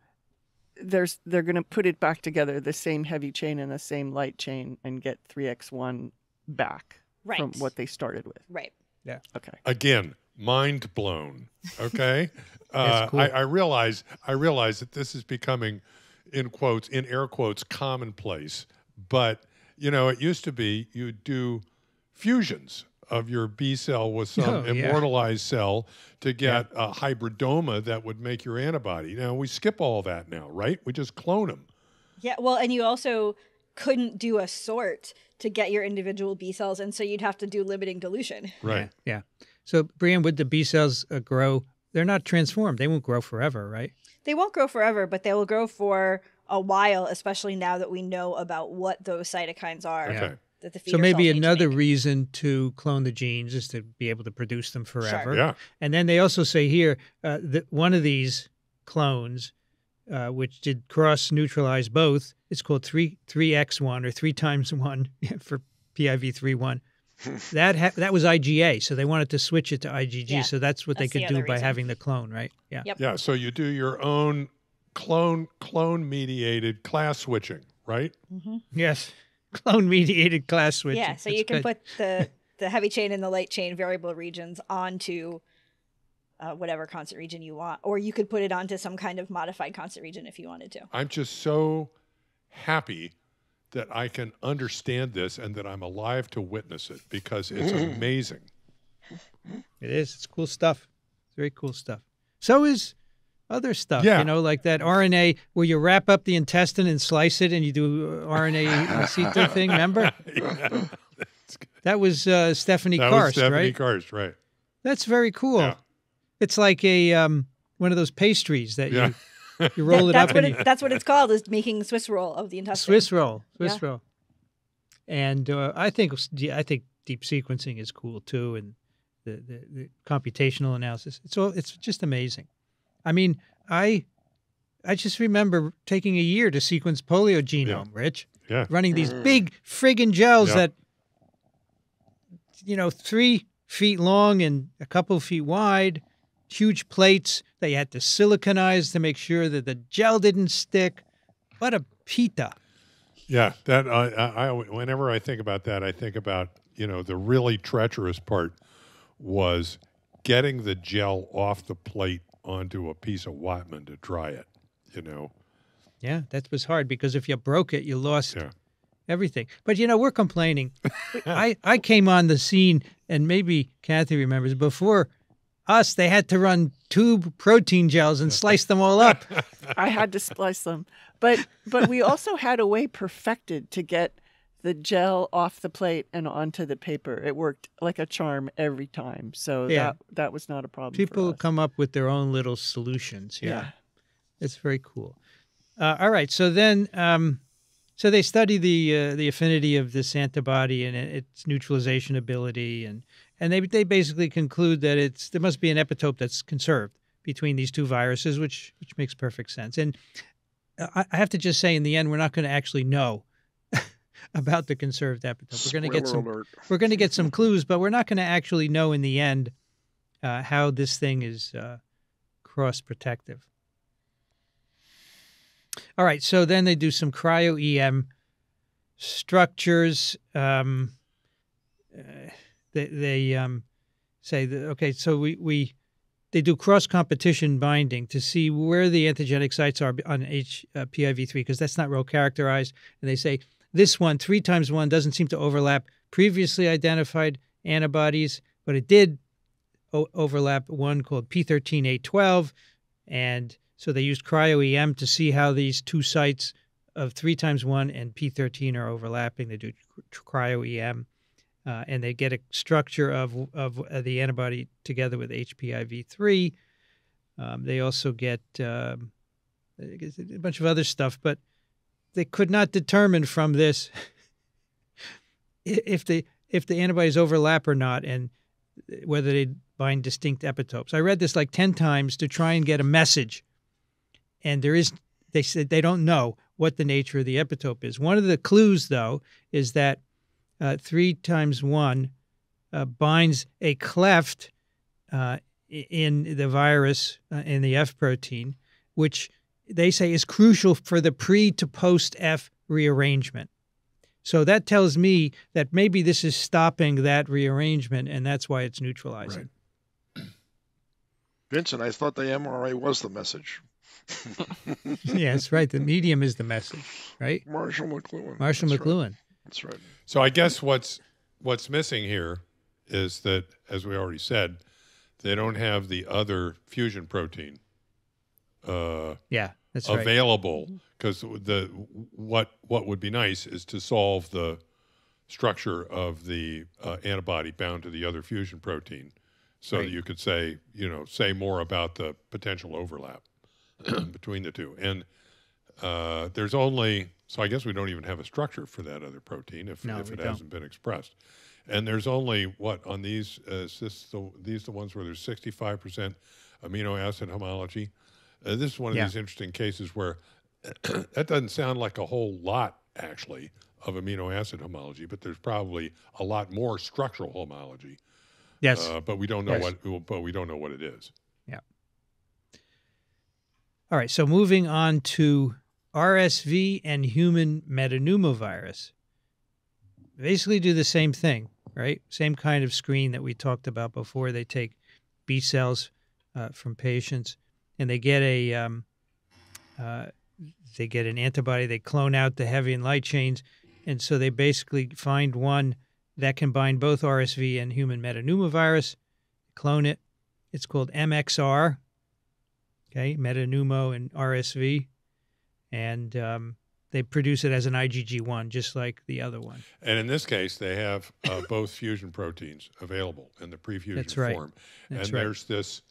there's they're going to put it back together, the same heavy chain and the same light chain, and get 3x1 back Right. from what they started with. Right. Yeah. Okay. Again, mind blown. Okay. uh, That's cool. I, I realize I realize that this is becoming, in quotes, in air quotes, commonplace. But you know, it used to be you'd do fusions of your B cell with some Oh, yeah. immortalized cell to get a hybridoma that would make your antibody. Now we skip all that now, right? We just clone them. Yeah, well, and you also couldn't do a sort to get your individual B cells, and so you'd have to do limiting dilution. Right. Yeah. So, Brian, would the B cells uh, grow? They're not transformed. They won't grow forever, right? They won't grow forever, but they will grow for a while, especially now that we know about what those cytokines are. Okay. That the So maybe cells to another reason to clone the genes is to be able to produce them forever. Yeah. And then they also say here uh, that one of these clones uh, which did cross neutralize both. It's called three three x one or three times one for PIV three one. that ha- that was IgA, so they wanted to switch it to IgG. Yeah, So that's what that's they the could do by reason. having the clone, right? Yeah. Yep. Yeah, so you do your own clone clone mediated class switching, right? Yes. Clone mediated class switching. yeah, so That's you can good. put the the heavy chain and the light chain variable regions onto uh, whatever constant region you want, or you could put it onto some kind of modified constant region if you wanted to. I'm just so happy that I can understand this and that I'm alive to witness it because it's amazing. It is. It's cool stuff. It's very cool stuff. So is other stuff. Yeah. You know, like that RNA where you wrap up the intestine and slice it and you do uh, RNA CETO thing. Remember? Yeah. That was uh, Stephanie That was Stephanie right? Karst, right? That's very cool. Yeah. It's like a um, one of those pastries that Yeah. you you roll it that's up what and it, that's what it's called is making Swiss roll of the intestine. Swiss roll, Swiss Yeah. roll. And uh, I think I think deep sequencing is cool too, and the, the, the computational analysis. It's all it's just amazing. I mean, I I just remember taking a year to sequence polio genome, Rich, Yeah. running these mm. big friggin' gels Yeah. that you know three feet long and a couple feet wide, huge plates that you had to siliconize to make sure that the gel didn't stick. What a pita! Yeah, that I, I, I whenever I think about that, I think about you know the really treacherous part was getting the gel off the plate onto a piece of Watman to dry it. You know, Yeah, that was hard because if you broke it, you lost Yeah. everything. But you know, we're complaining. I I came on the scene, and maybe Kathy remembers before us, they had to run tube protein gels and slice them all up. I had to splice them. But but we also had a way perfected to get the gel off the plate and onto the paper. It worked like a charm every time. So Yeah. that that was not a problem. People come up with their own little solutions. Yeah, Yeah. it's very cool. Uh, all right, so then, um, so they study the uh, the affinity of this antibody and its neutralization ability, and and they they basically conclude that it's there must be an epitope that's conserved between these two viruses, which which makes perfect sense. And I, I have to just say, in the end, we're not going to actually know about the conserved epitope. We're going to get some alert. we're going to get some clues, but we're not going to actually know in the end uh, how this thing is uh, cross protective. All right, so then they do some cryo EM structures. Um, uh, they they um, say that okay, so we, we they do cross competition binding to see where the antigenic sites are on H uh, PIV3 because that's not real characterized, and they say this one three times one doesn't seem to overlap previously identified antibodies, but it did overlap one called P13A12, and so they used cryo EM to see how these two sites of three times one and P13 are overlapping. They do cryo EM, uh, and they get a structure of of uh, the antibody together with HPIV3. Um, they also get um, a bunch of other stuff, but they could not determine from this if the if the antibodies overlap or not, and whether they bind distinct epitopes. I read this like ten times to try and get a message, and there is they said they don't know what the nature of the epitope is. One of the clues, though, is that uh, three times one uh, binds a cleft uh, in the virus uh, in the F protein, which they say is crucial for the pre to post F rearrangement. So that tells me that maybe this is stopping that rearrangement, and that's why it's neutralizing. Vincent, I thought the MRA was the message. yes, right. The medium is the message, right? Marshall McLuhan. Marshall That's right. McLuhan. That's right. So I guess what's what's missing here is that, as we already said, they don't have the other fusion protein uh, Yeah, that's available because the what what would be nice is to solve the structure of the uh, antibody bound to the other fusion protein, so Right. that you could say you know say more about the potential overlap between the two. And uh, there's only so I guess we don't even have a structure for that other protein if, No, if it don't. hasn't been expressed. And there's only what on these uh, is this the, these the ones where there's 65% amino acid homology. Uh, this is one of Yeah. these interesting cases where that doesn't sound like a whole lot, actually, of amino acid homology, but there's probably a lot more structural homology. Yes. Uh, but we don't know Yes. what. But we don't know what it is. Yeah. All right. So moving on to RSV and human metapneumovirus. Basically, do the same thing, right? Same kind of screen that we talked about before. They take B cells uh, from patients, and they get a um, uh, they get an antibody. They clone out the heavy and light chains, and so they basically find one that can bind both RSV and human metapneumovirus. Clone it. It's called MXR. Okay, metapneumo and RSV, and um, they produce it as an IgG1, just like the other one. And in this case, they have uh, both fusion proteins available in the pre-fusion That's right. form. That's and right. there's this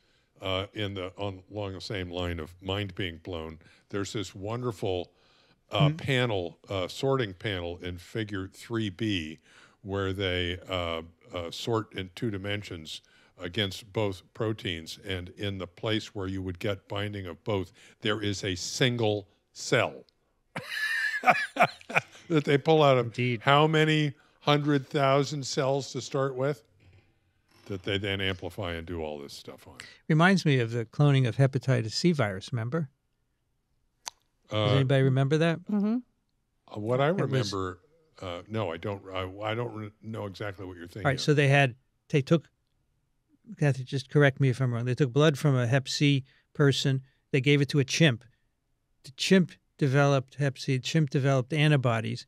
uh, in the on along the same line of mind being blown. There's this wonderful uh, Mm-hmm. panel uh, sorting panel in Figure 3B where they uh, uh, sort in two dimensions against both proteins, and in the place where you would get binding of both, there is a single cell that they pull out of Indeed. how many hundred thousand cells to start with that they then amplify and do all this stuff on. Reminds me of the cloning of hepatitis C virus. Remember? Does Uh, anybody remember that? Mm-hmm. uh, what I was- remember, uh, no, I don't. I, I don't re- know exactly what you're thinking. All right. of. So they had they took. Kathy, just correct me if I'm wrong. They took blood from a Hep C person. They gave it to a chimp. The chimp developed Hep C. The chimp developed antibodies,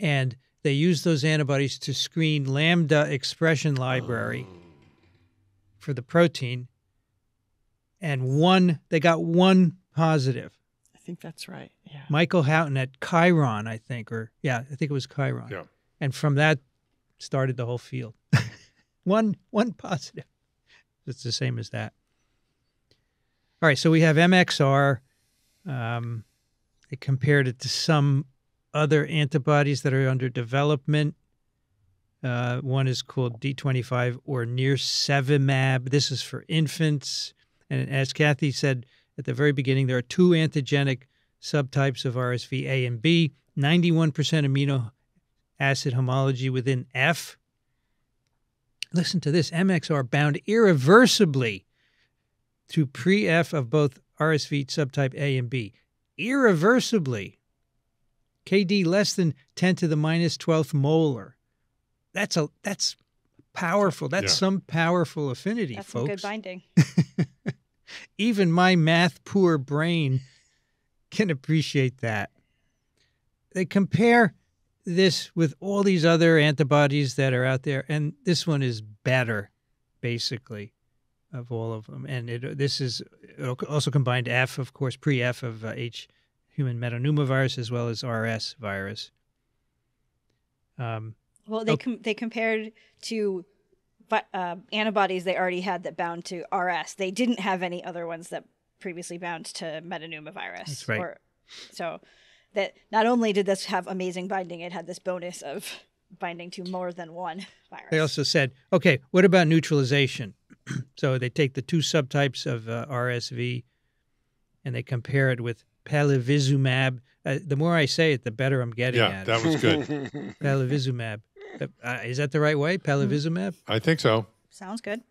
and they used those antibodies to screen lambda expression library for the protein. And one, they got one positive. I think that's right. Yeah. Michael Houghton at Chiron, I think, or yeah, I think it was Chiron. Yeah. And from that started the whole field. one one positive. It's the same as that. All right, so we have MXR. Um, they compared it to some other antibodies that are under development. Uh, one is called D25 or Nirsevimab. This is for infants. And as Kathy said at the very beginning, there are two antigenic subtypes of RSV A and B, 91% amino acid homology within F. Listen to this MXR bound irreversibly to pre F of both RSV subtype A and B. Irreversibly. KD less than 10 to the minus 12th molar. That's a that's powerful. That's Yeah. some powerful affinity, That's some folks good binding. even my math poor brain can appreciate that. They compare this with all these other antibodies that are out there, and this one is better, basically, of all of them. And it, this is also combined F, of course, pre F of uh, H human metapneumovirus as well as RS virus. Um, Well, they Oh. com- they compared to uh, antibodies they already had that bound to RS. They didn't have any other ones that previously bound to metapneumovirus. That's right. Or, so that not only did this have amazing binding, it had this bonus of binding to more than one virus. They also said, okay, what about neutralization? so they take the two subtypes of uh, RSV and they compare it with palivizumab. Uh, the more I say it, the better I'm getting yeah, at that it. was good. Palivizumab. Uh, uh, is that the right way? Palivizumab? I think so. Sounds good.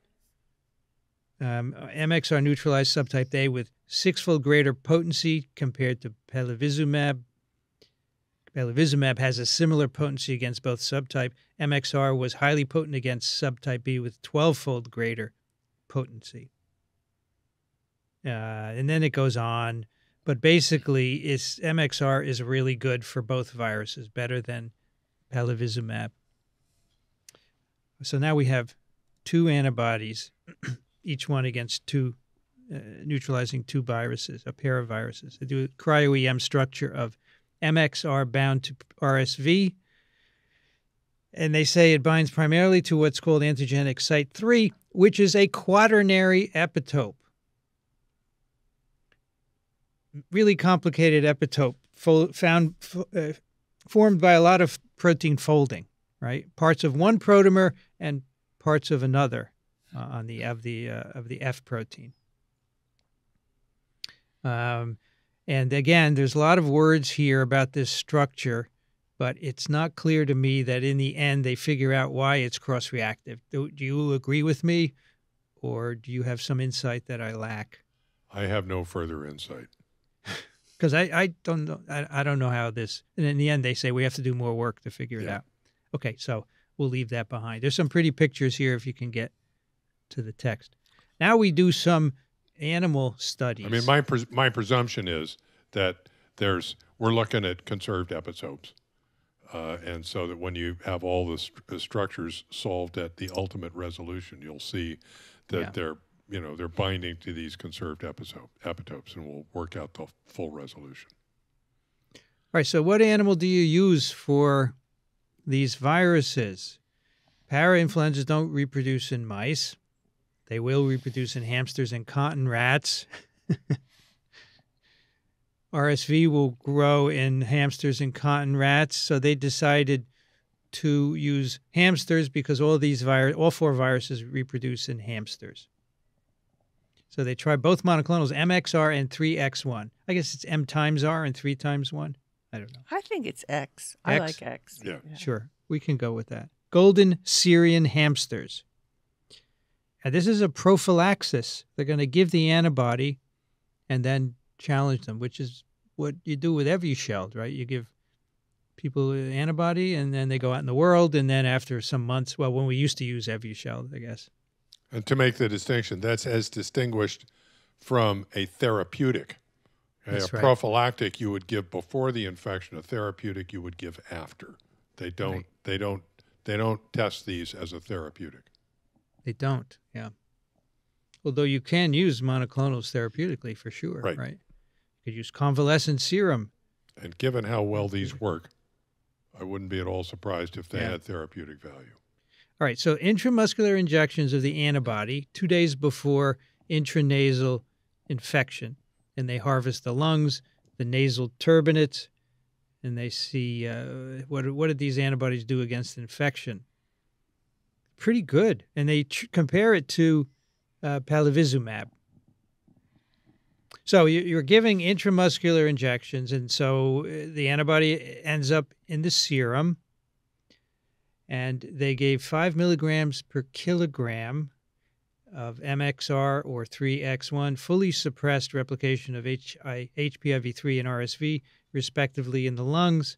Um, MXR neutralized subtype A with six-fold greater potency compared to palivizumab. Palivizumab has a similar potency against both subtype. MXR was highly potent against subtype B with 12-fold greater potency. Uh, and then it goes on, but basically, it's MXR is really good for both viruses, better than palivizumab. So now we have two antibodies, each one against two, uh, neutralizing two viruses, a pair of viruses. They do a cryo-EM structure of MXR bound to RSV, and they say it binds primarily to what's called antigenic site 3, which is a quaternary epitope. Really complicated epitope fo- found uh, formed by a lot of protein folding, right? Parts of one protomer and parts of another uh, on the of the uh, of the F protein. Um, and again, there's a lot of words here about this structure, but it's not clear to me that in the end they figure out why it's cross reactive. Do, do you agree with me, or do you have some insight that I lack? I have no further insight. Because I, I don't know I, I don't know how this and in the end they say we have to do more work to figure it out. Okay, so we'll leave that behind. There's some pretty pictures here if you can get to the text. Now we do some animal studies. I mean, my pres- my presumption is that there's we're looking at conserved epitopes, uh, and so that when you have all the st- structures solved at the ultimate resolution, you'll see that Yeah. they're you know they're binding to these conserved episode, epitopes, and we'll work out the full resolution. All right, so what animal do you use for these viruses? Parainfluenzas don't reproduce in mice. They will reproduce in hamsters and cotton rats. RSV will grow in hamsters and cotton rats, so they decided to use hamsters because all these virus, all four viruses reproduce in hamsters. So they tried both monoclonals, MXR and 3X1. I guess it's M times R and 3 times 1. I don't know. I think it's X. I X? like X. Yeah. Sure, we can go with that. Golden Syrian hamsters. And this is a prophylaxis. They're going to give the antibody and then challenge them, which is what you do with every Evusheld, right? You give people an antibody and then they go out in the world. And then after some months, well, when we used to use every Evusheld, I guess. And to make the distinction, that's as distinguished from a therapeutic. Okay, a right. prophylactic you would give before the infection, a therapeutic you would give after. They don't Right. they don't they don't test these as a therapeutic. They don't, yeah. Although you can use monoclonals therapeutically for sure, Right. right? You could use convalescent serum. And given how well these work, I wouldn't be at all surprised if they Yeah. had therapeutic value. All right, so intramuscular injections of the antibody two days before intranasal infection, and they harvest the lungs, the nasal turbinates, and they see uh, what what did these antibodies do against infection? Pretty good, and they compare it to uh, palivizumab. So you- you're giving intramuscular injections, and so uh, the antibody ends up in the serum and they gave five milligrams per kilogram of MXR or 3X1, fully suppressed replication of HI, HPIV3 and RSV, respectively, in the lungs.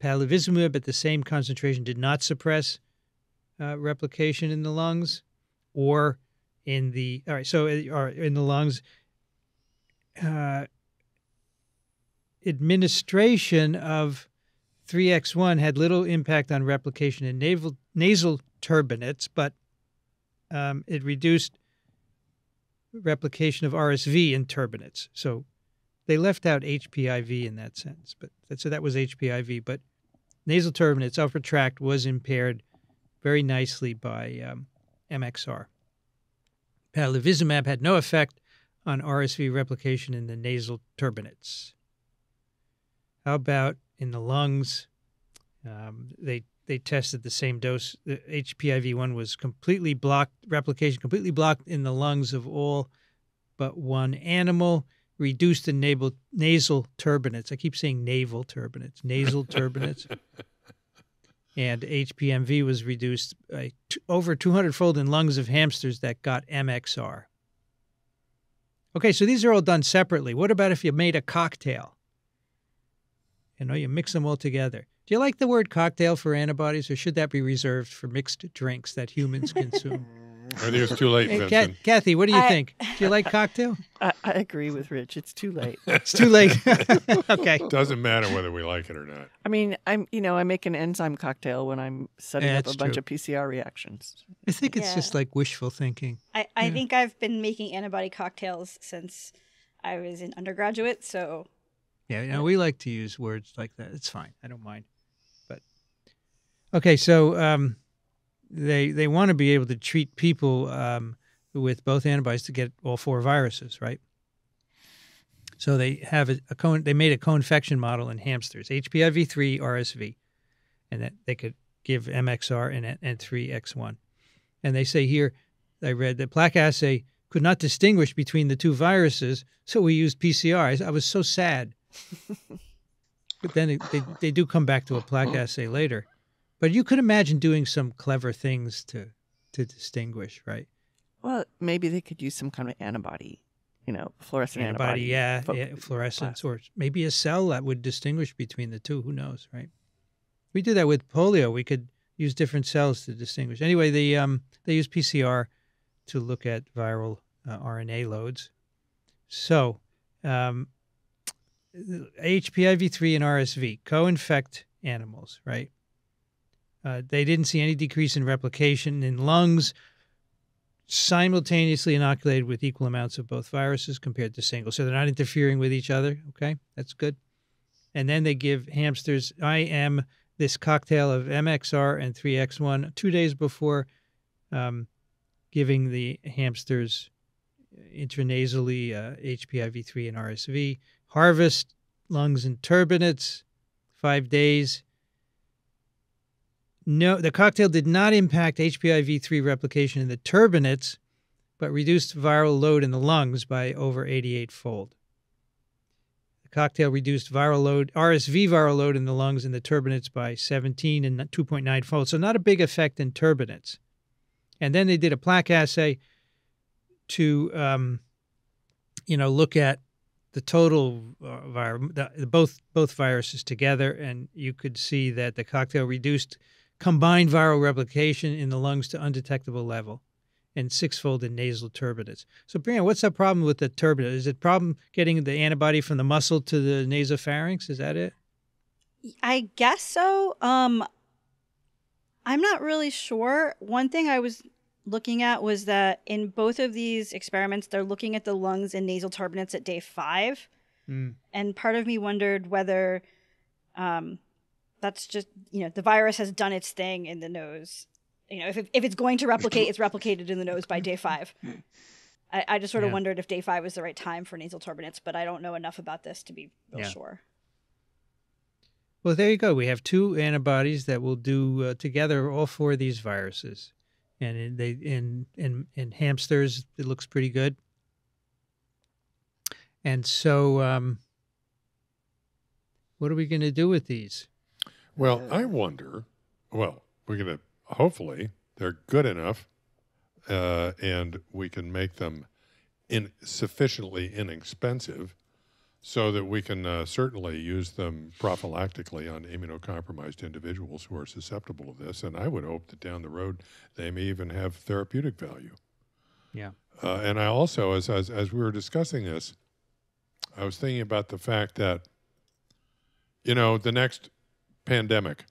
Palivizumab at the same concentration did not suppress uh, replication in the lungs or in the, all right, so uh, or in the lungs. Uh, administration of 3x1 had little impact on replication in naval, nasal turbinates, but um, it reduced replication of RSV in turbinates. So they left out HPIV in that sense, but that, so that was HPIV. But nasal turbinates, upper tract was impaired very nicely by um, MXR. Palivizumab had no effect on RSV replication in the nasal turbinates. How about in the lungs? Um, they they tested the same dose. The HPIV one was completely blocked, replication completely blocked in the lungs of all but one animal. Reduced the nasal nasal turbinates. I keep saying naval turbinates, nasal turbinates. And HPMV was reduced by t- over 200 fold in lungs of hamsters that got MXR. Okay, so these are all done separately. What about if you made a cocktail? You know, you mix them all together. Do you like the word cocktail for antibodies, or should that be reserved for mixed drinks that humans consume? I think it's too late, Hey, Ca- Vincent. Kathy, what do you I- think? Do you like cocktail? I, I agree with Rich. It's too late. It's too late. okay. Doesn't matter whether we like it or not. I mean, I'm you know I make an enzyme cocktail when I'm setting Yeah, up a that's bunch true. of PCR reactions. I think it's Yeah. just like wishful thinking. I, I Yeah. think I've been making antibody cocktails since I was an undergraduate, so Yeah, you know, we like to use words like that. It's fine. I don't mind. But okay, so um, they they want to be able to treat people um, with both antibodies to get all four viruses, right? So they have a, a co- they made a co-infection model in hamsters, HPIV3, RSV, and that they could give MXR and and 3X1. And they say here, I read that plaque assay could not distinguish between the two viruses, so we used PCR. I was so sad. But then it, they, they do come back to a plaque assay later. But you could imagine doing some clever things to to distinguish, right? Well, maybe they could use some kind of antibody, you know, fluorescent antibody. Antibody, yeah, yeah, fluorescence, or maybe a cell that would distinguish between the two. Who knows, right? We did that with polio. We could use different cells to distinguish. Anyway, the um, they use PCR to look at viral uh, RNA loads. So, um, HPIV3 and RSV co-infect animals, right? Uh, they didn't see any decrease in replication in lungs simultaneously inoculated with equal amounts of both viruses compared to single. So they're not interfering with each other. Okay, that's good. And then they give hamsters IM this cocktail of MXR and 3X1 two days before um, giving the hamsters intranasally uh, HPIV3 and RSV. Harvest lungs and turbinates, five days. No, the cocktail did not impact HPIV3 replication in the turbinates, but reduced viral load in the lungs by over 88 fold. The cocktail reduced viral load, RSV viral load in the lungs and the turbinates by 17 and 2.9 fold. So, not a big effect in turbinates. And then they did a plaque assay to, um, you know, look at the total uh, virus, the, both both viruses together, and you could see that the cocktail reduced combined viral replication in the lungs to undetectable level and sixfold in nasal turbinates. So, Brianna, what's the problem with the turbinate? Is it problem getting the antibody from the muscle to the nasopharynx? Is that it? I guess so. Um, I'm not really sure. One thing I was looking at was that in both of these experiments, they're looking at the lungs and nasal turbinates at day five. Mm. And part of me wondered whether um, that's just, you know, the virus has done its thing in the nose. You know, if, it, if it's going to replicate, it's replicated in the nose by day five. I, I just sort of Yeah. wondered if day five was the right time for nasal turbinates, but I don't know enough about this to be real Yeah. sure. Well, there you go. We have two antibodies that will do uh, together all four of these viruses, and in, they in in in hamsters it looks pretty good. And so, um, what are we going to do with these? Well, I wonder. Well, we're going to hopefully they're good enough, uh, and we can make them in sufficiently inexpensive, so that we can uh, certainly use them prophylactically on immunocompromised individuals who are susceptible to this. And I would hope that down the road they may even have therapeutic value. Yeah. Uh, and I also, as, as as we were discussing this, I was thinking about the fact that, you know, the next pandemic,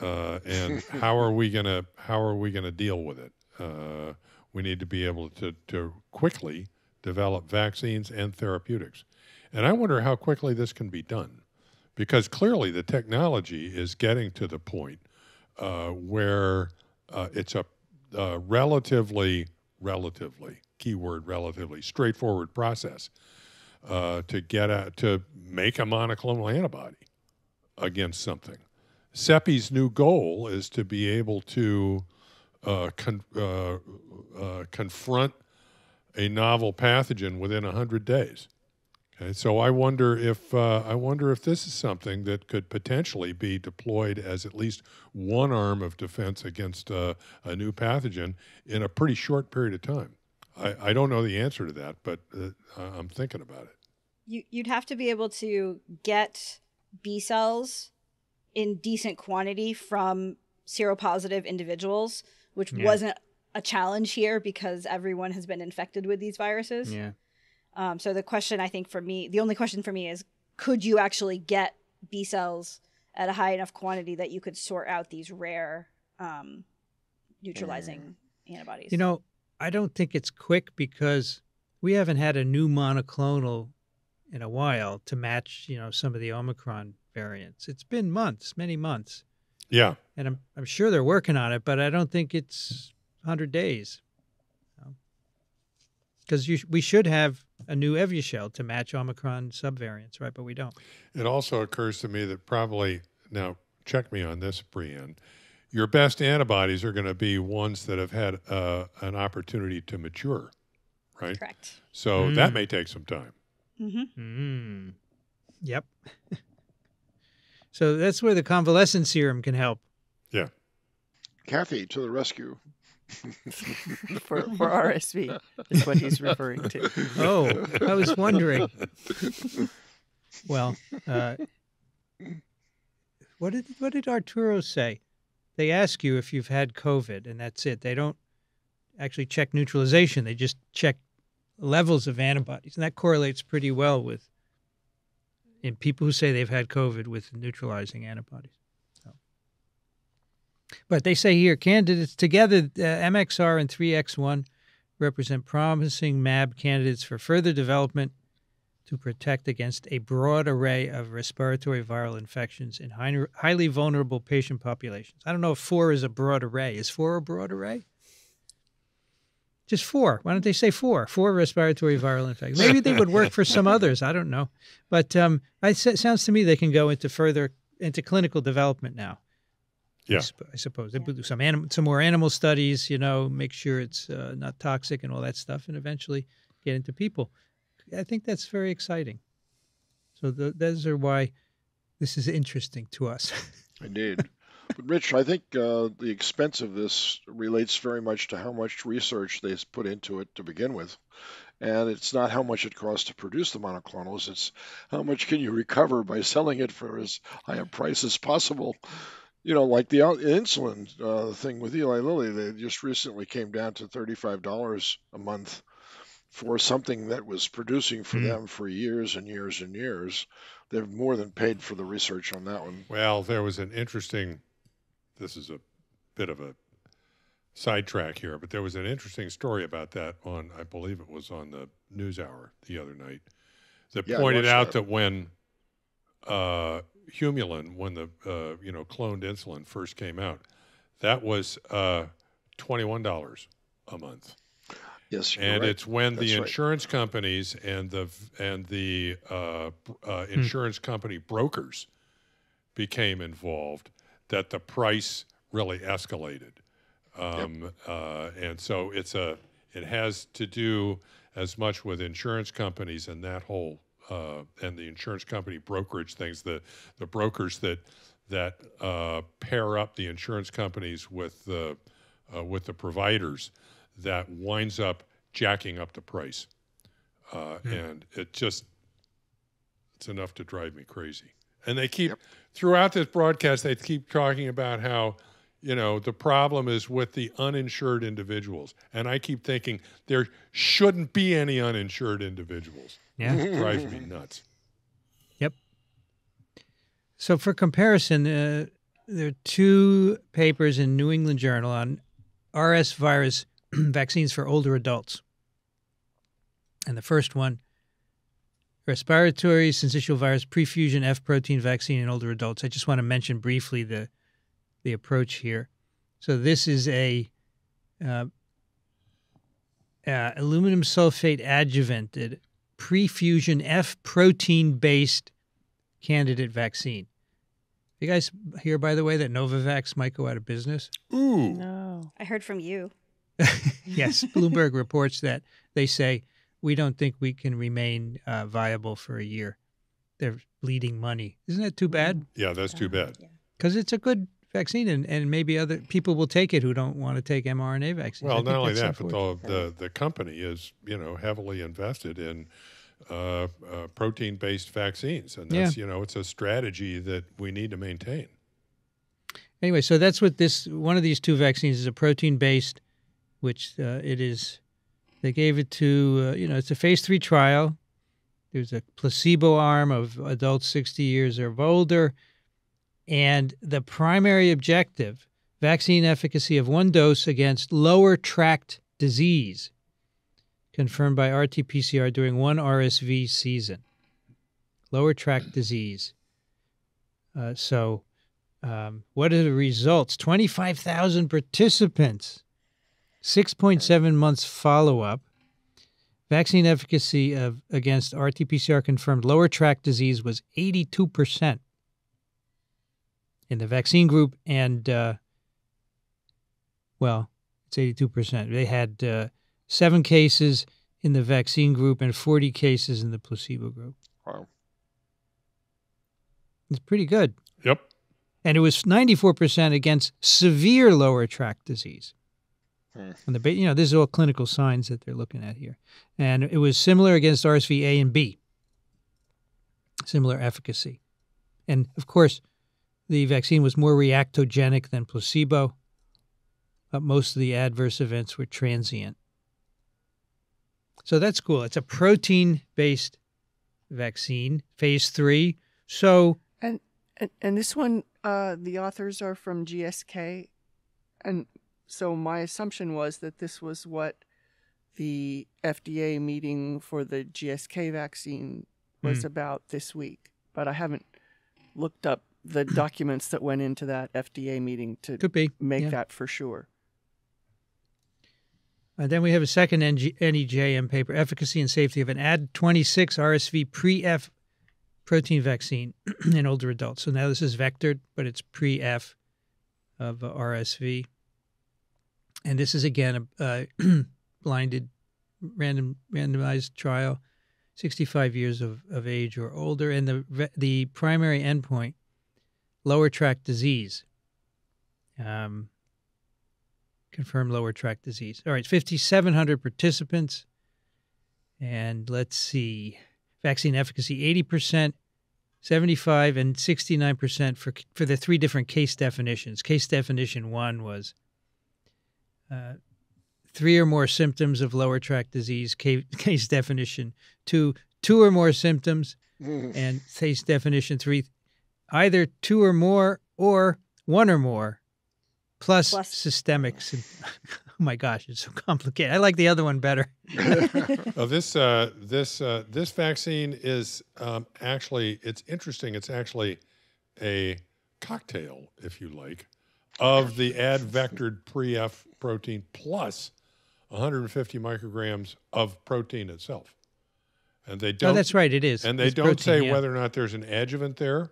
uh, and how are we gonna how are we gonna deal with it? Uh, we need to be able to to quickly develop vaccines and therapeutics, and I wonder how quickly this can be done, because clearly the technology is getting to the point uh, where uh, it's a, uh relatively relatively keyword relatively straightforward process uh, to get a, to make a monoclonal antibody against something. CEPI's new goal is to be able to uh, con- uh, confront a novel pathogen within 100 days. Okay, so I wonder if uh, I wonder if this is something that could potentially be deployed as at least one arm of defense against uh, a new pathogen in a pretty short period of time. I, I don't know the answer to that, but uh, I'm thinking about it. you you'd have to be able to get B cells in decent quantity from seropositive individuals, which Yeah. wasn't a challenge here because everyone has been infected with these viruses. Yeah. Um, so the question I think for me, the only question for me is, could you actually get B cells at a high enough quantity that you could sort out these rare um, neutralizing antibodies? You know, I don't think it's quick because we haven't had a new monoclonal in a while to match, you know, some of the Omicron variants. It's been months, many months. Yeah, And I'm, I'm sure they're working on it, but I don't think it's 100 days. Because you sh- we should have a new Evusheld to match Omicron subvariants, right? But we don't. It also occurs to me that probably now check me on this, Brienne. your best antibodies are going to be ones that have had uh, an opportunity to mature, right? Correct. So Mm. that may take some time. Mm-hmm. Mm. Yep. so that's where the convalescent serum can help. Yeah. Kathy to the rescue. for, for RSV is what he's referring to. Oh, I was wondering. Well, uh, what did what did Arturo say? They ask you if you've had COVID, and that's it. They don't actually check neutralization. They just check levels of antibodies, and that correlates pretty well with in people who say they've had COVID with neutralizing antibodies. But they say here, candidates together, uh, MXR and 3X1 represent promising MAB candidates for further development to protect against a broad array of respiratory viral infections in high, highly vulnerable patient populations. I don't know if four is a broad array. Is four a broad array? Just four. Why don't they say four? Four respiratory viral infections. Maybe they would work for some others. I don't know. But um, it sounds to me they can go into further into clinical development now. I Yeah. sup- I suppose they do some anim- some more animal studies. You know, make sure it's uh, not toxic and all that stuff, and eventually get into people. I think that's very exciting. So th those are why this is interesting to us. Indeed. But Rich, I think uh, the expense of this relates very much to how much research they put into it to begin with. And it's not how much it costs to produce the monoclonals, it's how much can you recover by selling it for as high a price as possible. You know, like the insulin uh, thing with Eli Lilly, they just recently came down to $35 a month for something that was producing for Hmm. them for years and years and years. They've more than paid for the research on that one. Well, there was an interesting. This is a bit of a sidetrack here, but there was an interesting story about that on, I believe it was on the NewsHour the other night, that Yeah, pointed out that. that when uh, Humulin, when the uh, you know cloned insulin first came out, that was uh, twenty one dollars a month. Yes, you're and right. it's when That's the right. insurance companies and the and the uh, br- uh, insurance company brokers became involved that the price really escalated um, uh, and so it's a it has to do as much with insurance companies and that whole uh, and the insurance company brokerage things the the brokers that that uh, pair up the insurance companies with the uh, with the providers that winds up jacking up the price. Uh, and it just it's enough to drive me crazy. And they keep throughout this broadcast they keep talking about how you know the problem is with the uninsured individuals and i keep thinking there shouldn't be any uninsured individuals yeah. it drives me nuts Yep. So for comparison, uh, there are two papers in New England Journal on RS virus vaccines for older adults. And the first one, respiratory syncytial virus prefusion F protein vaccine in older adults. I just want to mention briefly the the approach here. So this is a uh, uh, aluminum sulfate adjuvanted prefusion F protein based candidate vaccine. You guys hear, by the way, that Novavax might go out of business? ooh No. I heard from you. yes, Bloomberg reports that they say we don't think we can remain uh, viable for a year. They're bleeding money. Isn't that too bad? yeah that's too bad Because it's a good vaccine, and, and maybe other people will take it who don't want to take mRNA vaccines. Well not only that but the, the the company is you know heavily invested in uh, uh, protein based vaccines and that's you know it's a strategy that we need to maintain Anyway, so that's what this one of these two vaccines is a protein based, which uh, it is. They gave it to uh, you know it's a phase three trial. There's a placebo arm of adults 60 years or older, and the primary objective: vaccine efficacy of one dose against lower tract disease, confirmed by RT-PCR during one RSV season. Lower tract disease. Uh, so. Um, what are the results? 25,000 participants, 6.7 months follow up. Vaccine efficacy of against RT PCR confirmed lower tract disease was 82% in the vaccine group and uh, Well, it's 82%. They had uh, seven cases in the vaccine group and 40 cases in the placebo group. Wow. It's pretty good. Yep. And it was 94% against severe lower tract disease. Hmm. And the ba- you know, this is all clinical signs that they're looking at here. And it was similar against RSV A and B. Similar efficacy. And of course, the vaccine was more reactogenic than placebo, but most of the adverse events were transient. So that's cool. It's a protein based vaccine, phase three. So And, and this one, uh, the authors are from GSK. And so my assumption was that this was what the FDA meeting for the GSK vaccine was Hmm. about this week. But I haven't looked up the documents that went into that FDA meeting to could be. make yeah. that for sure. And then we have a second NG- NEJM paper, efficacy and safety of an AD26 RSV pre-F protein vaccine in older adults. So now this is vectored, but it's pre-F of uh, RSV. And this is again a uh, blinded, random, randomized trial, 65 years of, of age or older, and the the primary endpoint, lower tract disease. Um, confirmed lower tract disease. All right, 5,700 participants. And let's see, vaccine efficacy 80%, 75 and 69% for, for the three different case definitions. Case definition one was uh, three or more symptoms of lower tract disease. Case, case definition two, two or more symptoms. And case definition three, either two or more or one or more plus, Plus. systemic. sym- oh my gosh, it's so complicated. I like the other one better. This uh, this uh, this vaccine is um, actually it's interesting. It's actually a cocktail, if you like, of the ad vectored pre-F protein plus 150 micrograms of protein itself. And they don't. oh, that's right. It is. And they It's don't protein, say yeah. whether or not there's an adjuvant there,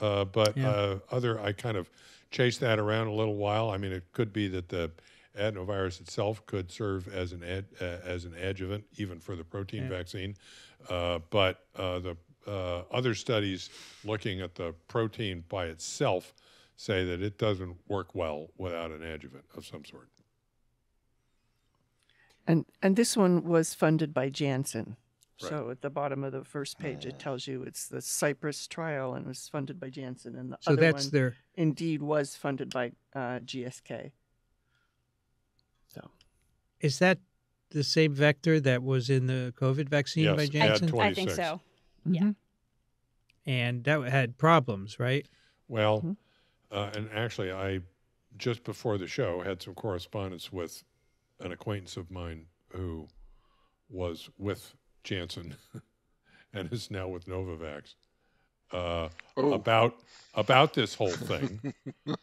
uh, but Yeah. uh, other I kind of chased that around a little while. I mean, it could be that the adenovirus itself could serve as an ad, uh, as an adjuvant, even for the protein Yeah. vaccine. Uh, but uh, the uh, other studies looking at the protein by itself say that it doesn't work well without an adjuvant of some sort. And and this one was funded by Janssen. Right. So at the bottom of the first page, it tells you it's the Cyprus trial and was funded by Janssen, and the So other that's one their. indeed was funded by uh, GSK. So Is that the same vector that was in the COVID vaccine Yes, by Janssen? twenty- I think 26. so. Yeah. and that had problems, right? Well, Mhm. uh, and actually, I just before the show had some correspondence with an acquaintance of mine who was with Janssen and is now with Novavax uh, Oh. about about this whole thing.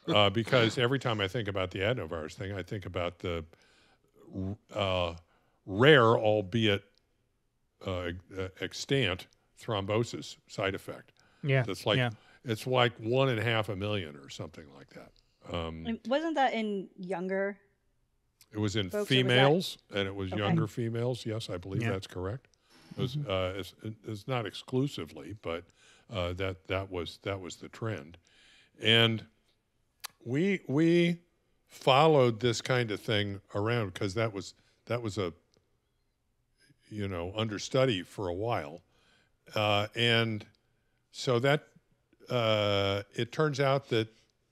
uh, because every time I think about the adenovirus thing, I think about the uh, rare, albeit uh, uh, extant, thrombosis side effect. Yeah. That's like yeah. it's like one and a half a million or something like that. Um, Wasn't that in younger? it was in folks, or was females, and it was Okay. younger females. Yes, I believe Yeah. that's correct. Was uh, it's, it's not exclusively, but uh, that that was that was the trend, and we we followed this kind of thing around because that was that was a you know understudy for a while, uh, and so that uh, it turns out that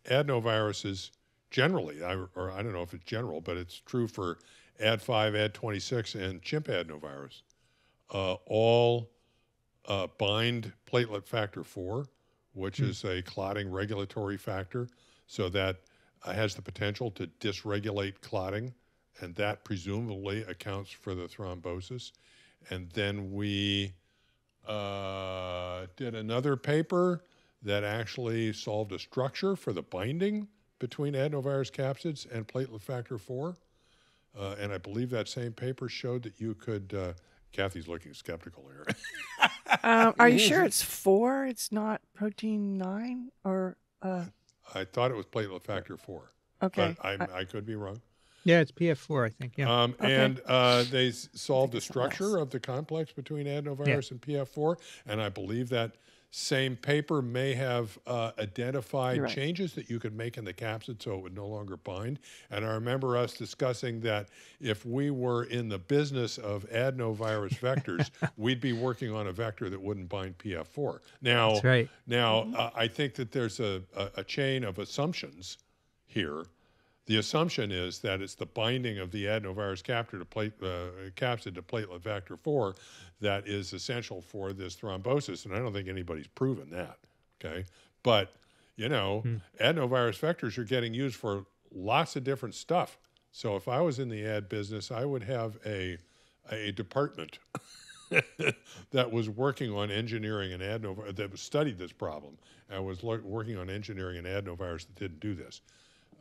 adenoviruses generally, I, or I don't know if it's general, but it's true for Ad5, Ad26, and chimp adenovirus, uh, all uh, bind platelet factor 4, which is a clotting regulatory factor. So that uh, has the potential to dysregulate clotting, and that presumably accounts for the thrombosis. And then we uh, did another paper that actually solved a structure for the binding between adenovirus capsids and platelet factor 4. Uh, and I believe that same paper showed that you could. Uh, Kathy's looking skeptical here. um, are you sure it's four? It's not protein nine or uh, I thought it was platelet factor 4, okay? but I, I could be wrong. Yeah, it's PF4, I think. Yeah. Um, Okay. And uh, they solved the structure of the complex between adenovirus and PF4. And I believe that same paper may have uh, identified right. changes that you could make in the capsid so it would no longer bind. And I remember us discussing that if we were in the business of adenovirus vectors, we'd be working on a vector that wouldn't bind PF4. Now, right. now, uh, I think that there's a, a, a chain of assumptions here. The assumption is that it's the binding of the adenovirus capsid to, plate, uh, capsid to platelet factor 4 that is essential for this thrombosis. And I don't think anybody's proven that. Okay. But, you know, adenovirus vectors are getting used for lots of different stuff. So if I was in the ad business, I would have a, a department that was working on engineering an adenovirus that studied this problem and was lo- working on engineering an adenovirus that didn't do this.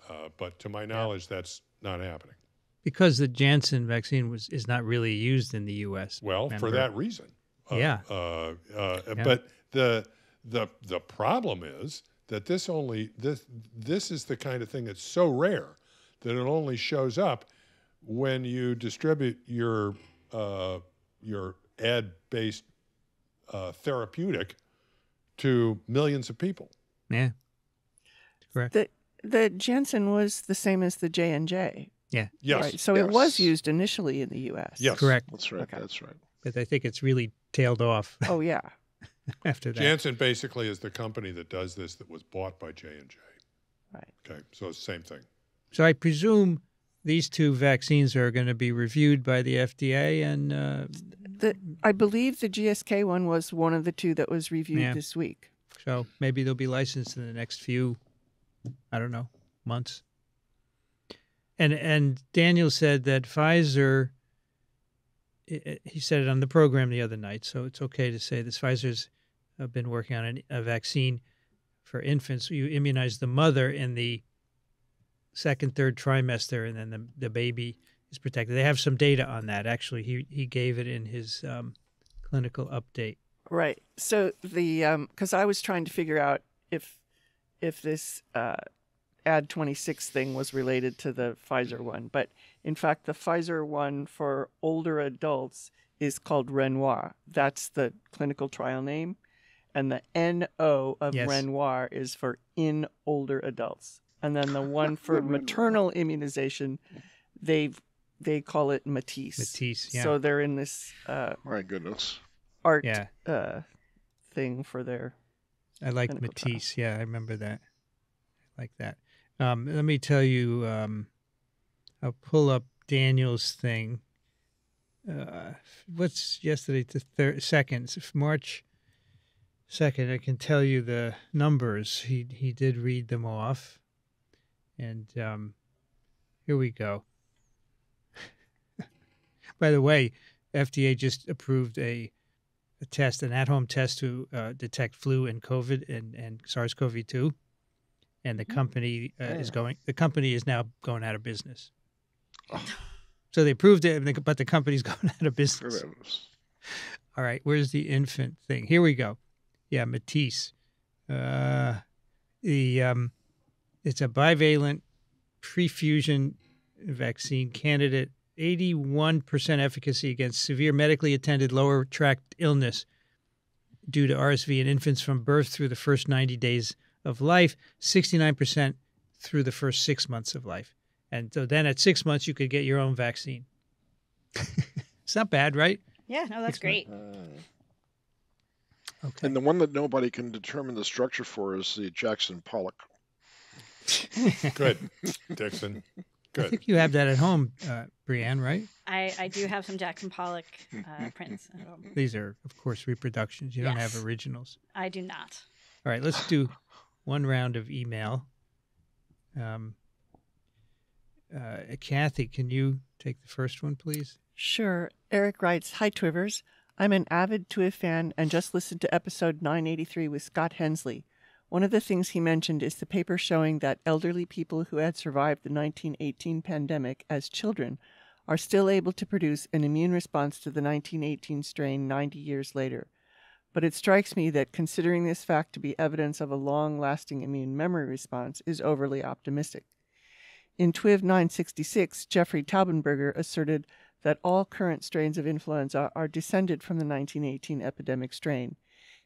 Uh, but to my knowledge, that's not happening. Because the Janssen vaccine was is not really used in the U.S. Well, for that reason. Uh, Yeah. Uh, uh, Yeah. But the the the problem is that this only this this is the kind of thing that's so rare that it only shows up when you distribute your uh, your ad based uh, therapeutic to millions of people. Yeah. Correct. The the Janssen was the same as the J and J, yeah. Yes. right? So it was used initially in the U.S. Yes. Correct. That's right. Okay. That's right. But I think it's really tailed off Oh yeah. after that. Janssen basically is the company that does this that was bought by J and J. Right. Okay, so same thing. So I presume these two vaccines are going to be reviewed by the FDA and uh, The I believe the GSK one was one of the two that was reviewed Yeah. this week. so maybe they'll be licensed in the next few I don't know, months. And and Daniel said that Pfizer i- i- he said it on the program the other night, so it's okay to say this Pfizer's uh, been working on a vaccine for infants. You immunize the mother in the second, third trimester, and then the, the baby is protected. They have some data on that. Actually, he he gave it in his um, clinical update. Right. So the because I was trying to figure out if if this uh, Ad twenty six thing was related to the Pfizer one, but in fact, the Pfizer one for older adults is called Renoir. That's the clinical trial name, and the N O of Yes. Renoir is for in older adults, and then the one for maternal immunization, they've they call it Matisse. Matisse, yeah. So they're in this uh, My goodness. art Yeah, uh, thing for their I like clinical trial. Matisse. Yeah, I remember that. I like that. Um, let me tell you. Um, I'll pull up Daniel's thing. Uh, what's yesterday? The third, second, March second. I can tell you the numbers. He he did read them off, and um, here we go. By the way, FDA just approved a test, an at-home test to uh, detect flu and COVID and, and SARS-CoV-2, and the company uh, is Oh. going. The company is now going out of business. Oh. So they approved it, but the company's going out of business. All right, where's the infant thing? Here we go. Yeah, Matisse. Uh, the um, it's a bivalent prefusion vaccine candidate. 81% efficacy against severe medically attended lower tract illness due to RSV in infants from birth through the first 90 days of life, 69% through the first six months of life. And so then at six months, you could get your own vaccine. it's not bad, right? Yeah, no, that's great. Mm. Okay. And the one that nobody can determine the structure for is the Jackson Pollock. Good, Dixon. I think you have that at home, uh, Brienne, right? I, I do have some Jackson Pollock uh, prints. at home. These are, of course, reproductions. You don't have originals. I do not. All right, let's do one round of email. Um, uh, Kathy, can you take the first one, please? Sure. Eric writes Hi, Twivers. I'm an avid TWIV fan and just listened to episode 983 with Scott Hensley. One of the things he mentioned is the paper showing that elderly people who had survived the 1918 pandemic as children are still able to produce an immune response to the 1918 strain 90 years later. But it strikes me that considering this fact to be evidence of a long lasting immune memory response is overly optimistic. In TWIV 966, Jeffrey Taubenberger asserted that all current strains of influenza are descended from the 1918 epidemic strain.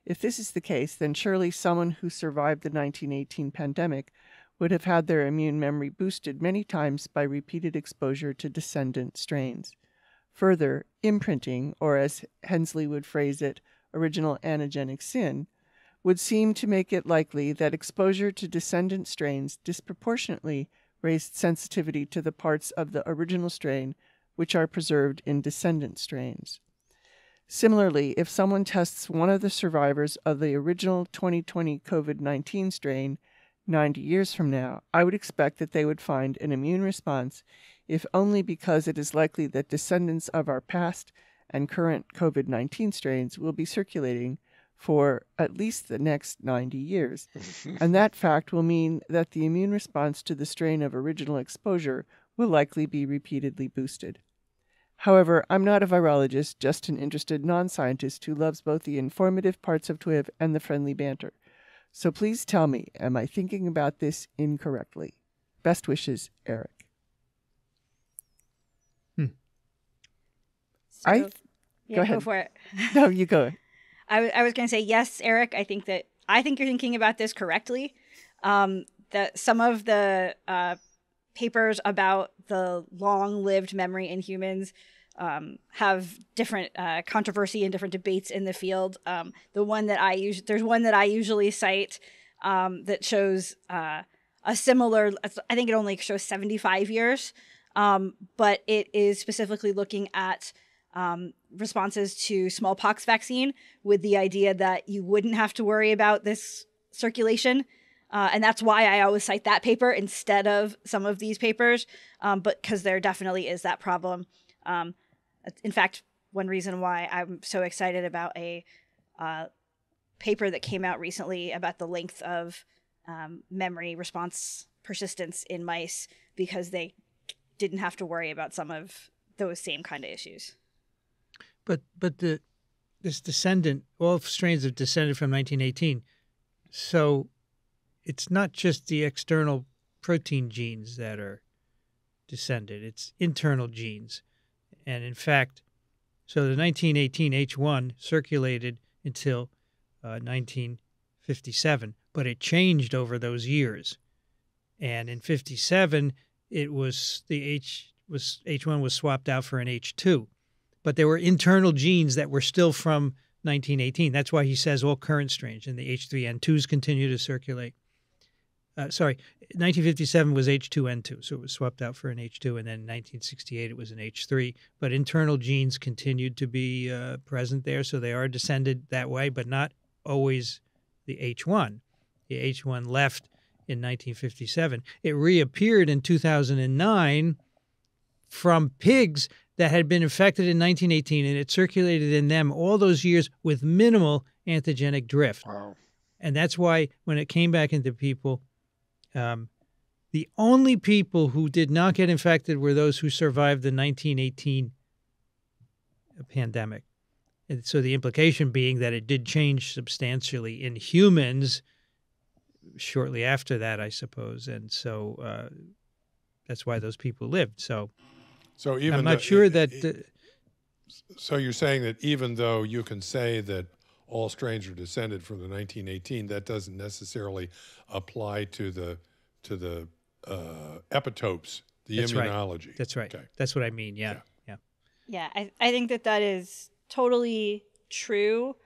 If this is the case, then surely someone who survived the 1918 pandemic would have had their immune memory boosted many times by repeated exposure to descendant strains. Further, imprinting, or as Hensley would phrase it, original antigenic sin, would seem to make it likely that exposure to descendant strains disproportionately raised sensitivity to the parts of the original strain which are preserved in descendant strains. Similarly, if someone tests one of the survivors of the original 2020 COVID 19 strain 90 years from now, I would expect that they would find an immune response, if only because it is likely that descendants of our past and current COVID 19 strains will be circulating for at least the next 90 years. and that fact will mean that the immune response to the strain of original exposure will likely be repeatedly boosted. However, I'm not a virologist, just an interested non scientist who loves both the informative parts of TWIV and the friendly banter. So please tell me, am I thinking about this incorrectly? Best wishes, Eric. So, I- yeah, go ahead. Go for it. No, you go. I, w- I was going to say yes, Eric. I think that I think you're thinking about this correctly. Um, that some of the uh, papers about the long-lived memory in humans um, have different uh, controversy and different debates in the field. Um, the one that I use, there's one that I usually cite um, that shows uh, a similar. I think it only shows 75 years, um, but it is specifically looking at um, responses to smallpox vaccine with the idea that you wouldn't have to worry about this circulation. Uh, and that's why I always cite that paper instead of some of these papers, um, but because there definitely is that problem. Um, in fact, one reason why I'm so excited about a uh, paper that came out recently about the length of um, memory response persistence in mice because they didn't have to worry about some of those same kind of issues. But but the this descendant, all strains have descended from 1918. So it's not just the external protein genes that are descended; it's internal genes. And in fact, so the 1918 H1 circulated until uh, 1957, but it changed over those years. And in 57, it was the H was H1 was swapped out for an H2 but there were internal genes that were still from 1918. That's why he says all current strains and the H3N2s continue to circulate. Uh, sorry, 1957 was H2N2, so it was swapped out for an H2, and then 1968 it was an H3. But internal genes continued to be uh, present there, so they are descended that way, but not always the H1. The H1 left in 1957. It reappeared in 2009 from pigs that had been infected in 1918 and it circulated in them all those years with minimal antigenic drift. Wow. And that's why when it came back into people, um, the only people who did not get infected were those who survived the 1918 pandemic. And so the implication being that it did change substantially in humans shortly after that, I suppose. And so uh, that's why those people lived. So So even I'm not though- sure that. Uh, So you're saying that even though you can say that all strains are descended from the 1918, that doesn't necessarily apply to the to the uh, epitopes, the That's right. immunology. that's right. Okay. That's what I mean. Yeah. Yeah. Yeah. Yeah, I, I think that that is totally true,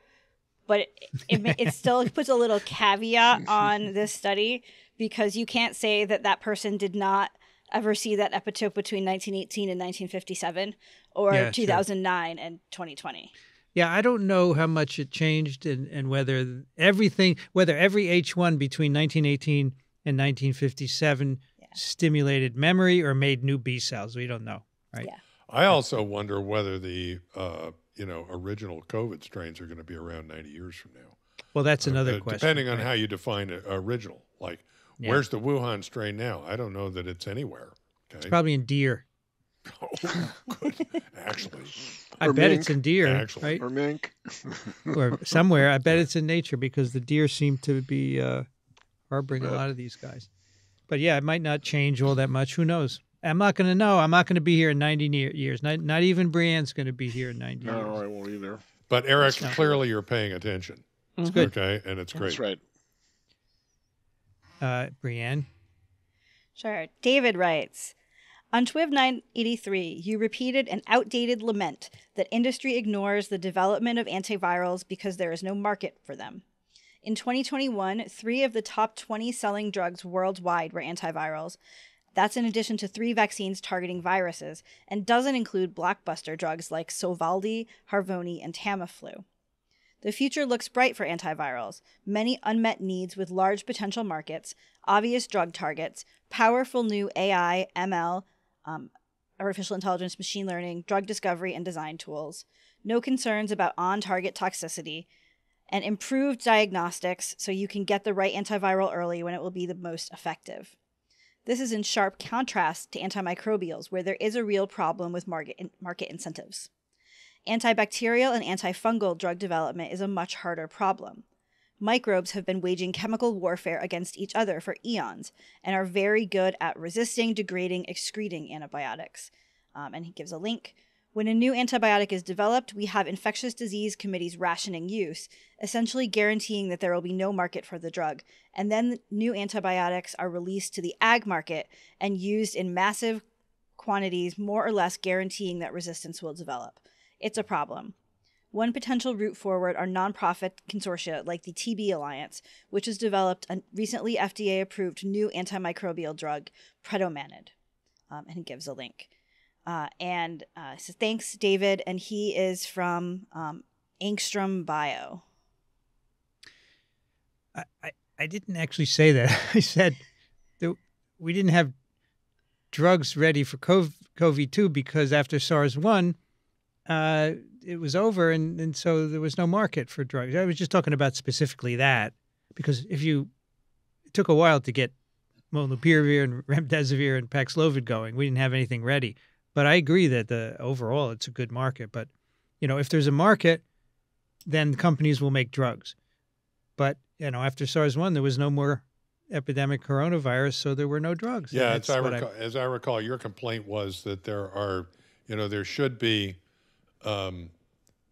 but it, it, it still puts a little caveat on this study because you can't say that that person did not ever see that epitope between 1918 and 1957 or Yeah, sure. 2009 and 2020. Yeah, I don't know how much it changed and, and whether everything, whether every H1 between 1918 and 1957 Yeah. stimulated memory or made new B cells. We don't know. Right. Yeah. I also wonder whether the uh, you know original COVID strains are going to be around 90 years from now. Well, that's another Uh, question. Depending on right? how you define a, original, like Yeah. where's the Wuhan strain now? I don't know that it's anywhere. Okay. It's probably in deer. Oh, good. Actually, I Or bet mink. it's in deer, Actually. right? Or mink. or somewhere. I bet it's in nature because the deer seem to be uh, harboring a lot of these guys. But yeah, it might not change all that much. Who knows? I'm not going to know. I'm not going to be here in 90 ne- years. Not, not even Brienne's going to be here in 90 No, years. I won't either. But Eric, That's- clearly you're paying attention. It's good. Okay, and it's great. That's right. Uh, Brienne, Sure. David writes On TWIV 983, you repeated an outdated lament that industry ignores the development of antivirals because there is no market for them. In 2021, three of the top 20 selling drugs worldwide were antivirals. That's in addition to three vaccines targeting viruses, and doesn't include blockbuster drugs like Sovaldi, Harvoni, and Tamiflu. The future looks bright for antivirals. Many unmet needs with large potential markets, obvious drug targets, powerful new AI, ML, um, artificial intelligence, machine learning, drug discovery, and design tools. No concerns about on target toxicity, and improved diagnostics so you can get the right antiviral early when it will be the most effective. This is in sharp contrast to antimicrobials, where there is a real problem with market, market incentives. Antibacterial and antifungal drug development is a much harder problem. Microbes have been waging chemical warfare against each other for eons and are very good at resisting, degrading, excreting antibiotics. Um, and he gives a link. When a new antibiotic is developed, we have infectious disease committees rationing use, essentially guaranteeing that there will be no market for the drug. And then new antibiotics are released to the ag market and used in massive quantities, more or less guaranteeing that resistance will develop. It's a problem. One potential route forward are nonprofit consortia like the TB Alliance, which has developed a recently FDA approved new antimicrobial drug, Pretomanid. Um, and he gives a link. Uh, and uh, says, thanks, David. And he is from um, Angstrom Bio. I, I, I didn't actually say that. I said that we didn't have drugs ready for COVID 2 because after SARS 1, uh, it was over, and, and so there was no market for drugs. I was just talking about specifically that because if you it took a while to get molnupiravir and remdesivir and Paxlovid going, we didn't have anything ready. But I agree that the overall it's a good market. But you know, if there's a market, then companies will make drugs. But you know, after SARS one, there was no more epidemic coronavirus, so there were no drugs. Yeah, as I, recall, as I recall, your complaint was that there are, you know, there should be, um,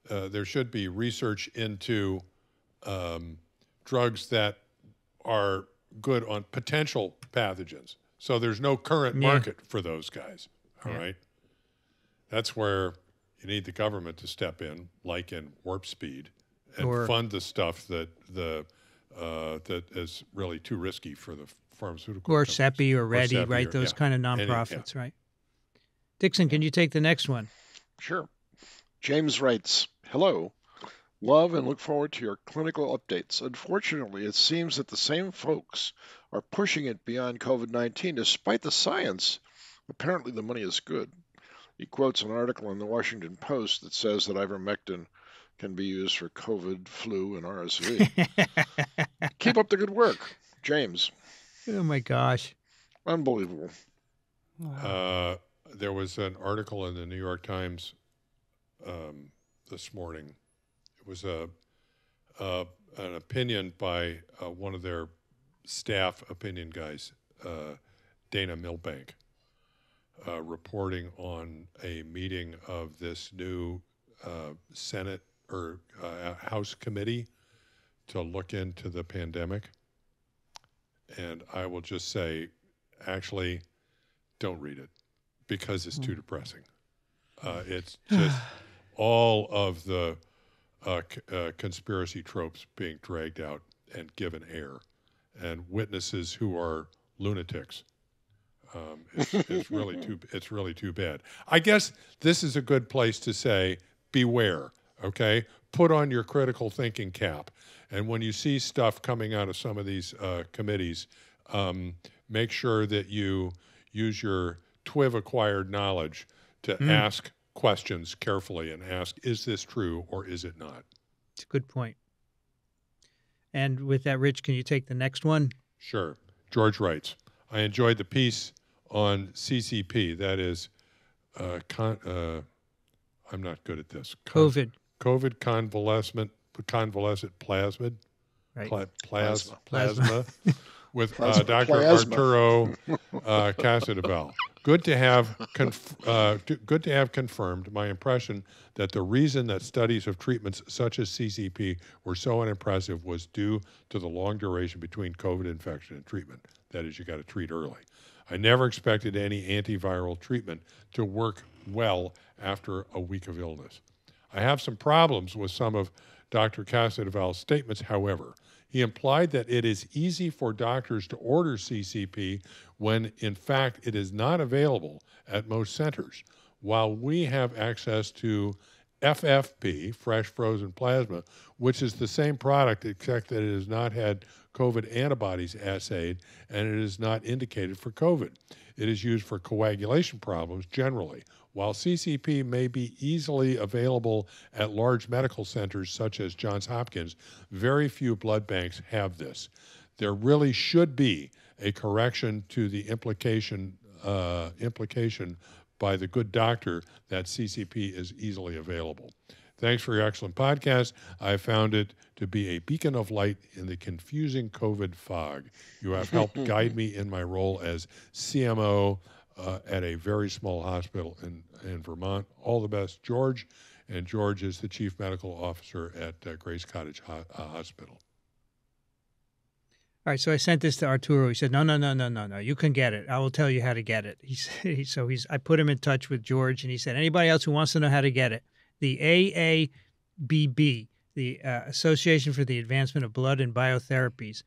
uh, there should be research into um, drugs that are good on potential pathogens. So there's no current Yeah. market for those guys. All right, Yeah. that's where you need the government to step in, like in Warp Speed, and Or- fund the stuff that the uh, that is really too risky for the pharmaceutical or companies. CEPI or Ready, CEPI right? or- Those yeah. kind of Any- yeah. nonprofits, right? Dixon, can you take the next one? Sure. James writes, Hello. Love and look forward to your clinical updates. Unfortunately, it seems that the same folks are pushing it beyond COVID 19 despite the science. Apparently, the money is good. He quotes an article in the Washington Post that says that ivermectin can be used for COVID, flu, and RSV. Keep up the good work. James. oh my gosh. Unbelievable. Uh, there was an article in the New York Times um, this morning. It was a, uh, an opinion by uh, one of their staff opinion guys, uh, Dana Milbank, uh, reporting on a meeting of this new uh, Senate or uh, House committee to look into the pandemic. And I will just say, actually, don't read it because it's too depressing. Uh, it's just all of the uh, c- uh, conspiracy tropes being dragged out and given air, and witnesses who are lunatics. Um, it's, it's really too. It's really too bad. I guess this is a good place to say, beware. Okay, put on your critical thinking cap, and when you see stuff coming out of some of these uh, committees, um, make sure that you use your TWIV acquired knowledge to ask questions carefully and ask, is this true or is it not? It's a good point. And with that, Rich, can you take the next one? Sure. George writes, I enjoyed the piece on CCP. That is, uh, con- uh, I'm not good at this. Con- COVID. COVID convalescent, convalescent plasmid. Right. Pla- plas- Plasma. plasma. with uh, Dr. plasma. Arturo uh, Casadevall. Good to have conf- uh, good to have confirmed my impression that the reason that studies of treatments such as CCP were so unimpressive was due to the long duration between COVID infection and treatment. That is, you got to treat early. I never expected any antiviral treatment to work well after a week of illness. I have some problems with some of Dr. Casadevall's statements, however. He implied that it is easy for doctors to order CCP when, in fact, it is not available at most centers. While we have access to FFP, fresh frozen plasma, which is the same product except that it has not had COVID antibodies assayed and it is not indicated for COVID. It is used for coagulation problems generally. While CCP may be easily available at large medical centers such as Johns Hopkins, very few blood banks have this. There really should be a correction to the implication uh, implication by the good doctor that CCP is easily available. Thanks for your excellent podcast. I found it to be a beacon of light in the confusing COVID fog. You have helped guide me in my role as CMO uh, at a very small hospital in, in Vermont. All the best, George. And George is the chief medical officer at uh, Grace Cottage Ho- uh, Hospital. All right, so I sent this to Arturo. He said, "No, no, no, no, no, no. You can get it. I will tell you how to get it." He said, so he's. I put him in touch with George, and he said, "Anybody else who wants to know how to get it, the AABB, the uh, Association for the Advancement of Blood and Biotherapies,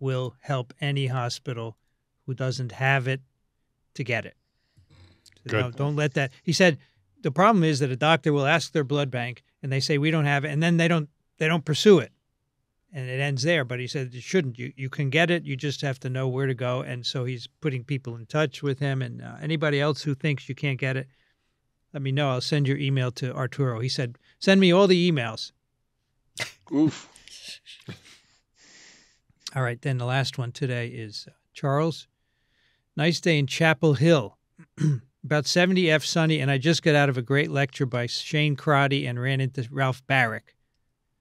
will help any hospital who doesn't have it to get it. Good. no, don't let that." He said, "The problem is that a doctor will ask their blood bank, and they say we don't have it, and then they don't they don't pursue it." and it ends there. But he said it shouldn't. You you can get it. You just have to know where to go. And so he's putting people in touch with him. And uh, anybody else who thinks you can't get it, let me know. I'll send your email to Arturo. He said send me all the emails. Oof. All right. Then the last one today is uh, Charles. Nice day in Chapel Hill. About 70 F sunny, and I just got out of a great lecture by Shane Crotty and ran into Ralph Baric.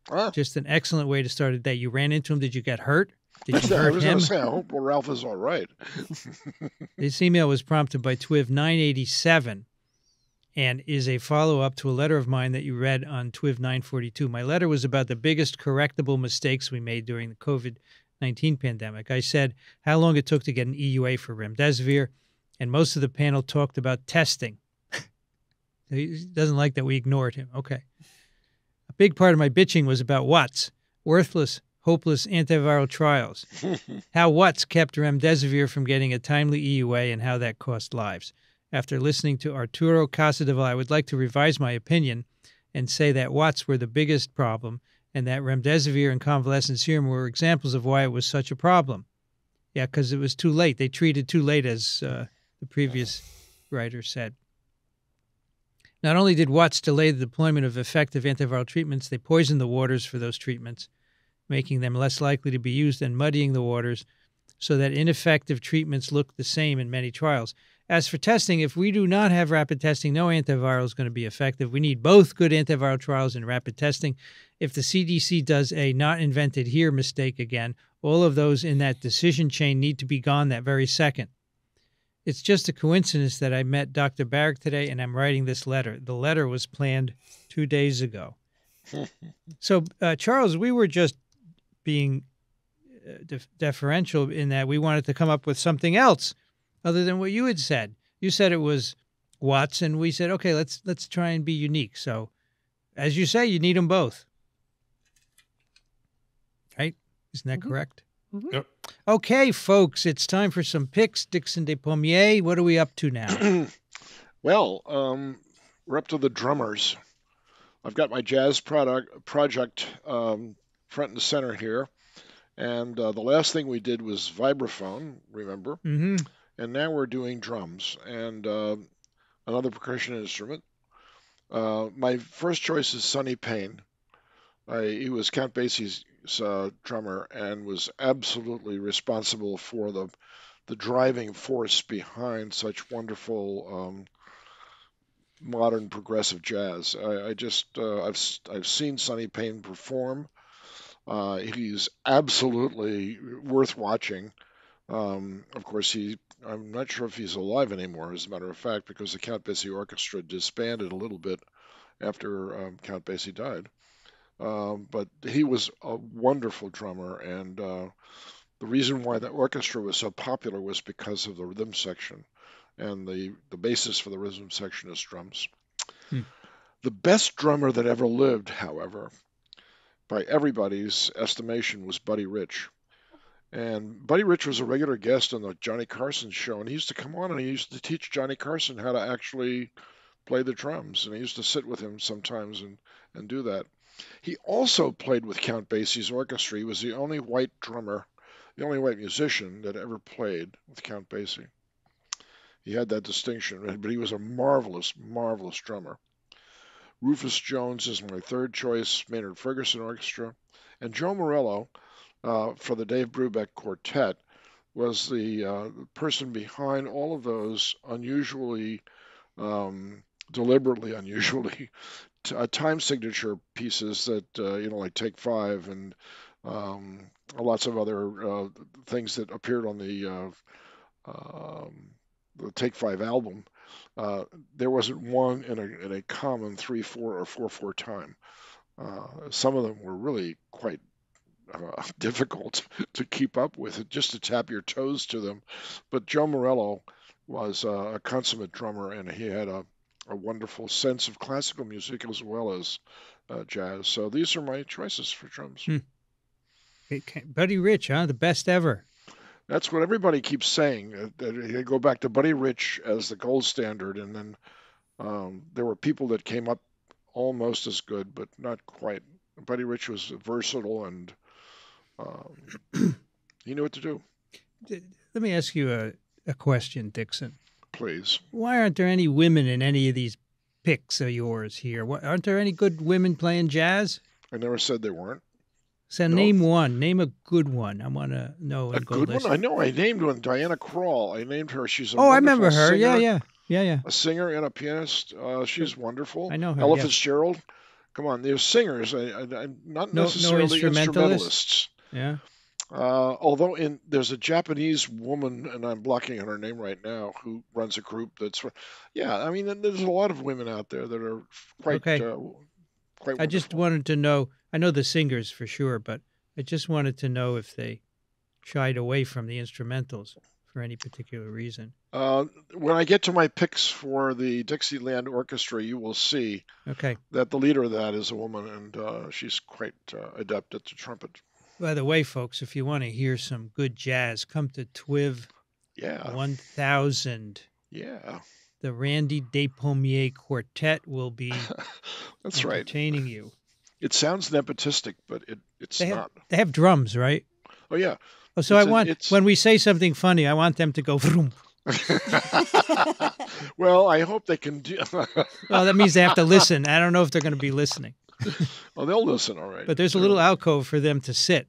Ah, Just an excellent way to start a day. You ran into him. Did you get hurt? Did you I hurt was him? say, I hope Ralph is all right. This email was prompted by TWIV 987 and is a follow up to a letter of mine that you read on TWIV 942. My letter was about the biggest correctable mistakes we made during the COVID 19 pandemic. I said how long it took to get an EUA for remdesivir, and most of the panel talked about testing. he doesn't like that we ignored him. Okay. A big part of my bitching was about Watts, worthless, hopeless antiviral trials how Watts kept remdesivir from getting a timely EUA and how that cost lives. After listening to Arturo Casadevall, I would like to revise my opinion and say that Watts were the biggest problem and that remdesivir and convalescent serum were examples of why it was such a problem. Yeah, because it was too late. They treated too late, as uh, the previous writer said. Not only did Watts delay the deployment of effective antiviral treatments, they poisoned the waters for those treatments making them less likely to be used and muddying the waters so that ineffective treatments look the same in many trials. As for testing, if we do not have rapid testing, no antiviral is going to be effective. We need both good antiviral trials and rapid testing. If the CDC does a not invented here mistake again, all of those in that decision chain need to be gone that very second. It's just a coincidence that I met Dr. Baric today and I'm writing this letter. The letter was planned two days ago. so, uh, Charles, we were just being uh, deferential in that we wanted to come up with something else other than what you had said. You said it was Watts, and we said, okay, let's let's try and be unique. So, as you say, you need them both, right? Isn't that Mhm. correct? Mhm. Yep. Okay, folks, it's time for some picks. Dixon Despommier, what are we up to now? well, um, we're up to the drummers. I've got my jazz product project um, front and center here, and uh, the last thing we did was vibraphone. Remember? hmm and now we're doing drums and uh, another percussion instrument. Uh, my first choice is Sonny Payne. I, he was Count Basie's uh, drummer and was absolutely responsible for the the driving force behind such wonderful um, modern progressive jazz. I, I just uh, I've I've seen Sonny Payne perform. Uh, he's absolutely worth watching. Um, of course, he. I'm not sure if he's alive anymore, as a matter of fact, because the Count Basie Orchestra disbanded a little bit after um, Count Basie died. Um, but he was a wonderful drummer, and uh, the reason why the orchestra was so popular was because of the rhythm section, and the the basis for the rhythm section is drums. Hmm. The best drummer that ever lived, however, by everybody's estimation, was Buddy Rich. And Buddy Rich was a regular guest on the Johnny Carson show, and he used to come on and he used to teach Johnny Carson how to actually play the drums, and he used to sit with him sometimes and, and do that. He also played with Count Basie's orchestra. He was the only white drummer, the only white musician that ever played with Count Basie. He had that distinction, but he was a marvelous, marvelous drummer. Rufus Jones is my third choice, Maynard Ferguson Orchestra. And Joe Morello uh, for the Dave Brubeck Quartet was the uh, person behind all of those unusually, um, deliberately unusually, t- uh, time signature pieces that, uh, you know, like Take Five and um, lots of other uh, things that appeared on the, uh, um, the Take Five album there wasn't one in a, in a common 3 4 or 4 4 time. Some of them were really quite uh, difficult to keep up with, just to tap your toes to them. But Joe Morello was a consummate drummer, and he had a, a wonderful sense of classical music as well as uh, jazz. So these are my choices for drums. Hmm. Buddy Rich, huh? The best ever. That's what everybody keeps saying. They go back to Buddy Rich as the gold standard, and then um, there were people that came up almost as good, but not quite. Buddy Rich was versatile and um, he knew what to do. Let me ask you a, a question, Dixon. Please. Why aren't there any women in any of these picks of yours here? Aren't there any good women playing jazz? I never said there weren't. So no. name one. Name a good one. I want to know. A good listen. one. I know. I named one. Diana Krall. I named her. She's a oh, I remember her. Singer, yeah, yeah, yeah, yeah. A singer and a pianist. Uh, she's wonderful. I know her. Ella yeah. Fitzgerald. Come on, there's singers. I, I, not no, necessarily no instrumentalists. Yeah. Uh, although in there's a Japanese woman, and I'm blocking on her name right now, who runs a group that's, yeah. I mean, there's a lot of women out there that are quite, okay. uh, quite. I just wanted to know. I know the singers for sure, but I just wanted to know if they shied away from the instrumentals for any particular reason. Uh, when I get to my picks for the Dixieland Orchestra, you will see okay. that the leader of that is a woman, and uh, she's quite uh, adept at the trumpet. By the way, folks, if you want to hear some good jazz, come to TWIV yeah. 1000. Yeah. The Randy Despommier Quartet will be That's right. entertaining you. It sounds nepotistic, but it, it's they not. They have drums, right? Oh yeah. Oh, so it's I want a, when we say something funny, I want them to go vroom. well, I hope they can do. well, that means they have to listen. I don't know if they're going to be listening. oh, they'll listen, all right. But there's a little alcove for them to sit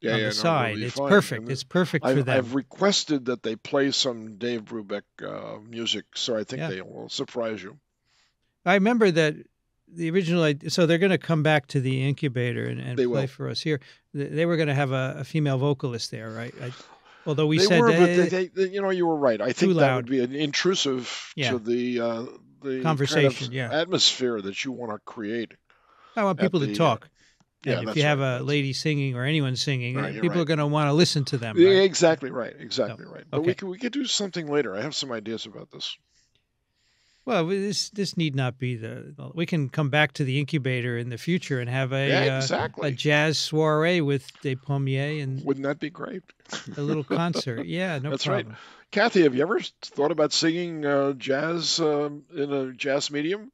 yeah, on yeah, the side. It's fine. perfect. It's perfect I've, for them. I've requested that they play some Dave Brubeck uh, music, so I think yeah. they will surprise you. I remember that the original so they're going to come back to the incubator and, and play will. for us here they were going to have a, a, female vocalist there right I, although we they said were, they, but they, they, you know you were right i think that would be an intrusive yeah. to the uh, the conversation kind of yeah. atmosphere that you want to create i want people the, to talk yeah, and if you have a lady singing or anyone singing, right, people right. are going to want to listen to them. Yeah, right? exactly right. Exactly so, right. But okay. we could we could do something later. I have some ideas about this. Well, this this need not be the. We can come back to the incubator in the future and have a yeah, exactly. uh, a jazz soiree with Despommier and wouldn't that be great? a little concert, yeah, no That's problem. right. Kathy, have you ever thought about singing uh, jazz um, in a jazz medium?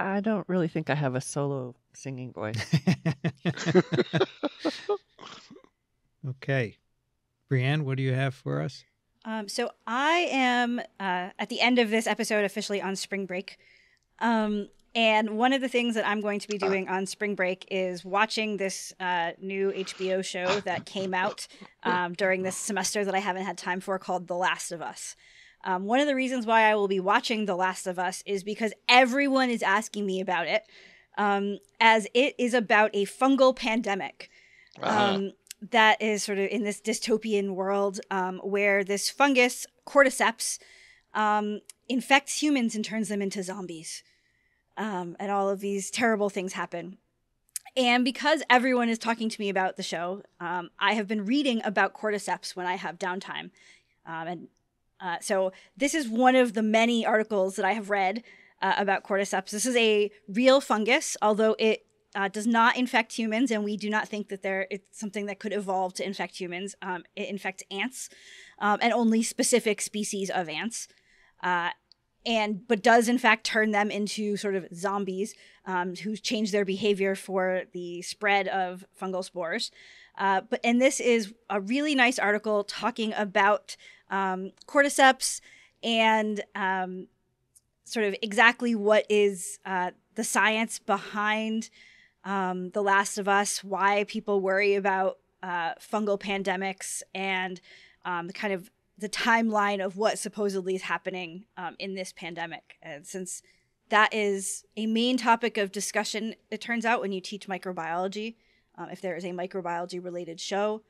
I don't really think I have a solo singing voice. okay, Brianne, what do you have for us? Um, so I am uh, at the end of this episode officially on spring break. Um, and one of the things that I'm going to be doing on spring break is watching this uh, new HBO show that came out um, during this semester that I haven't had time for called The Last of Us. Um, one of the reasons why I will be watching The Last of Us is because everyone is asking me about it, um, as it is about a fungal pandemic. Uh-huh. um, that is sort of in this dystopian world um, where this fungus, cordyceps, um, infects humans and turns them into zombies. Um, and all of these terrible things happen. And because everyone is talking to me about the show, um, I have been reading about cordyceps when I have downtime. Um, and uh, so this is one of the many articles that I have read uh, about cordyceps. This is a real fungus, although it uh, does not infect humans, and we do not think that there it's something that could evolve to infect humans. Um, it infects ants, um, and only specific species of ants, uh, and but does in fact turn them into sort of zombies um, who change their behavior for the spread of fungal spores. Uh, but and this is a really nice article talking about um, cordyceps and um, sort of exactly what is uh, the science behind um, The Last of Us, why people worry about uh, fungal pandemics, and um, kind of the timeline of what supposedly is happening um, in this pandemic. And since that is a main topic of discussion, it turns out when you teach microbiology, um, if there is a microbiology related show,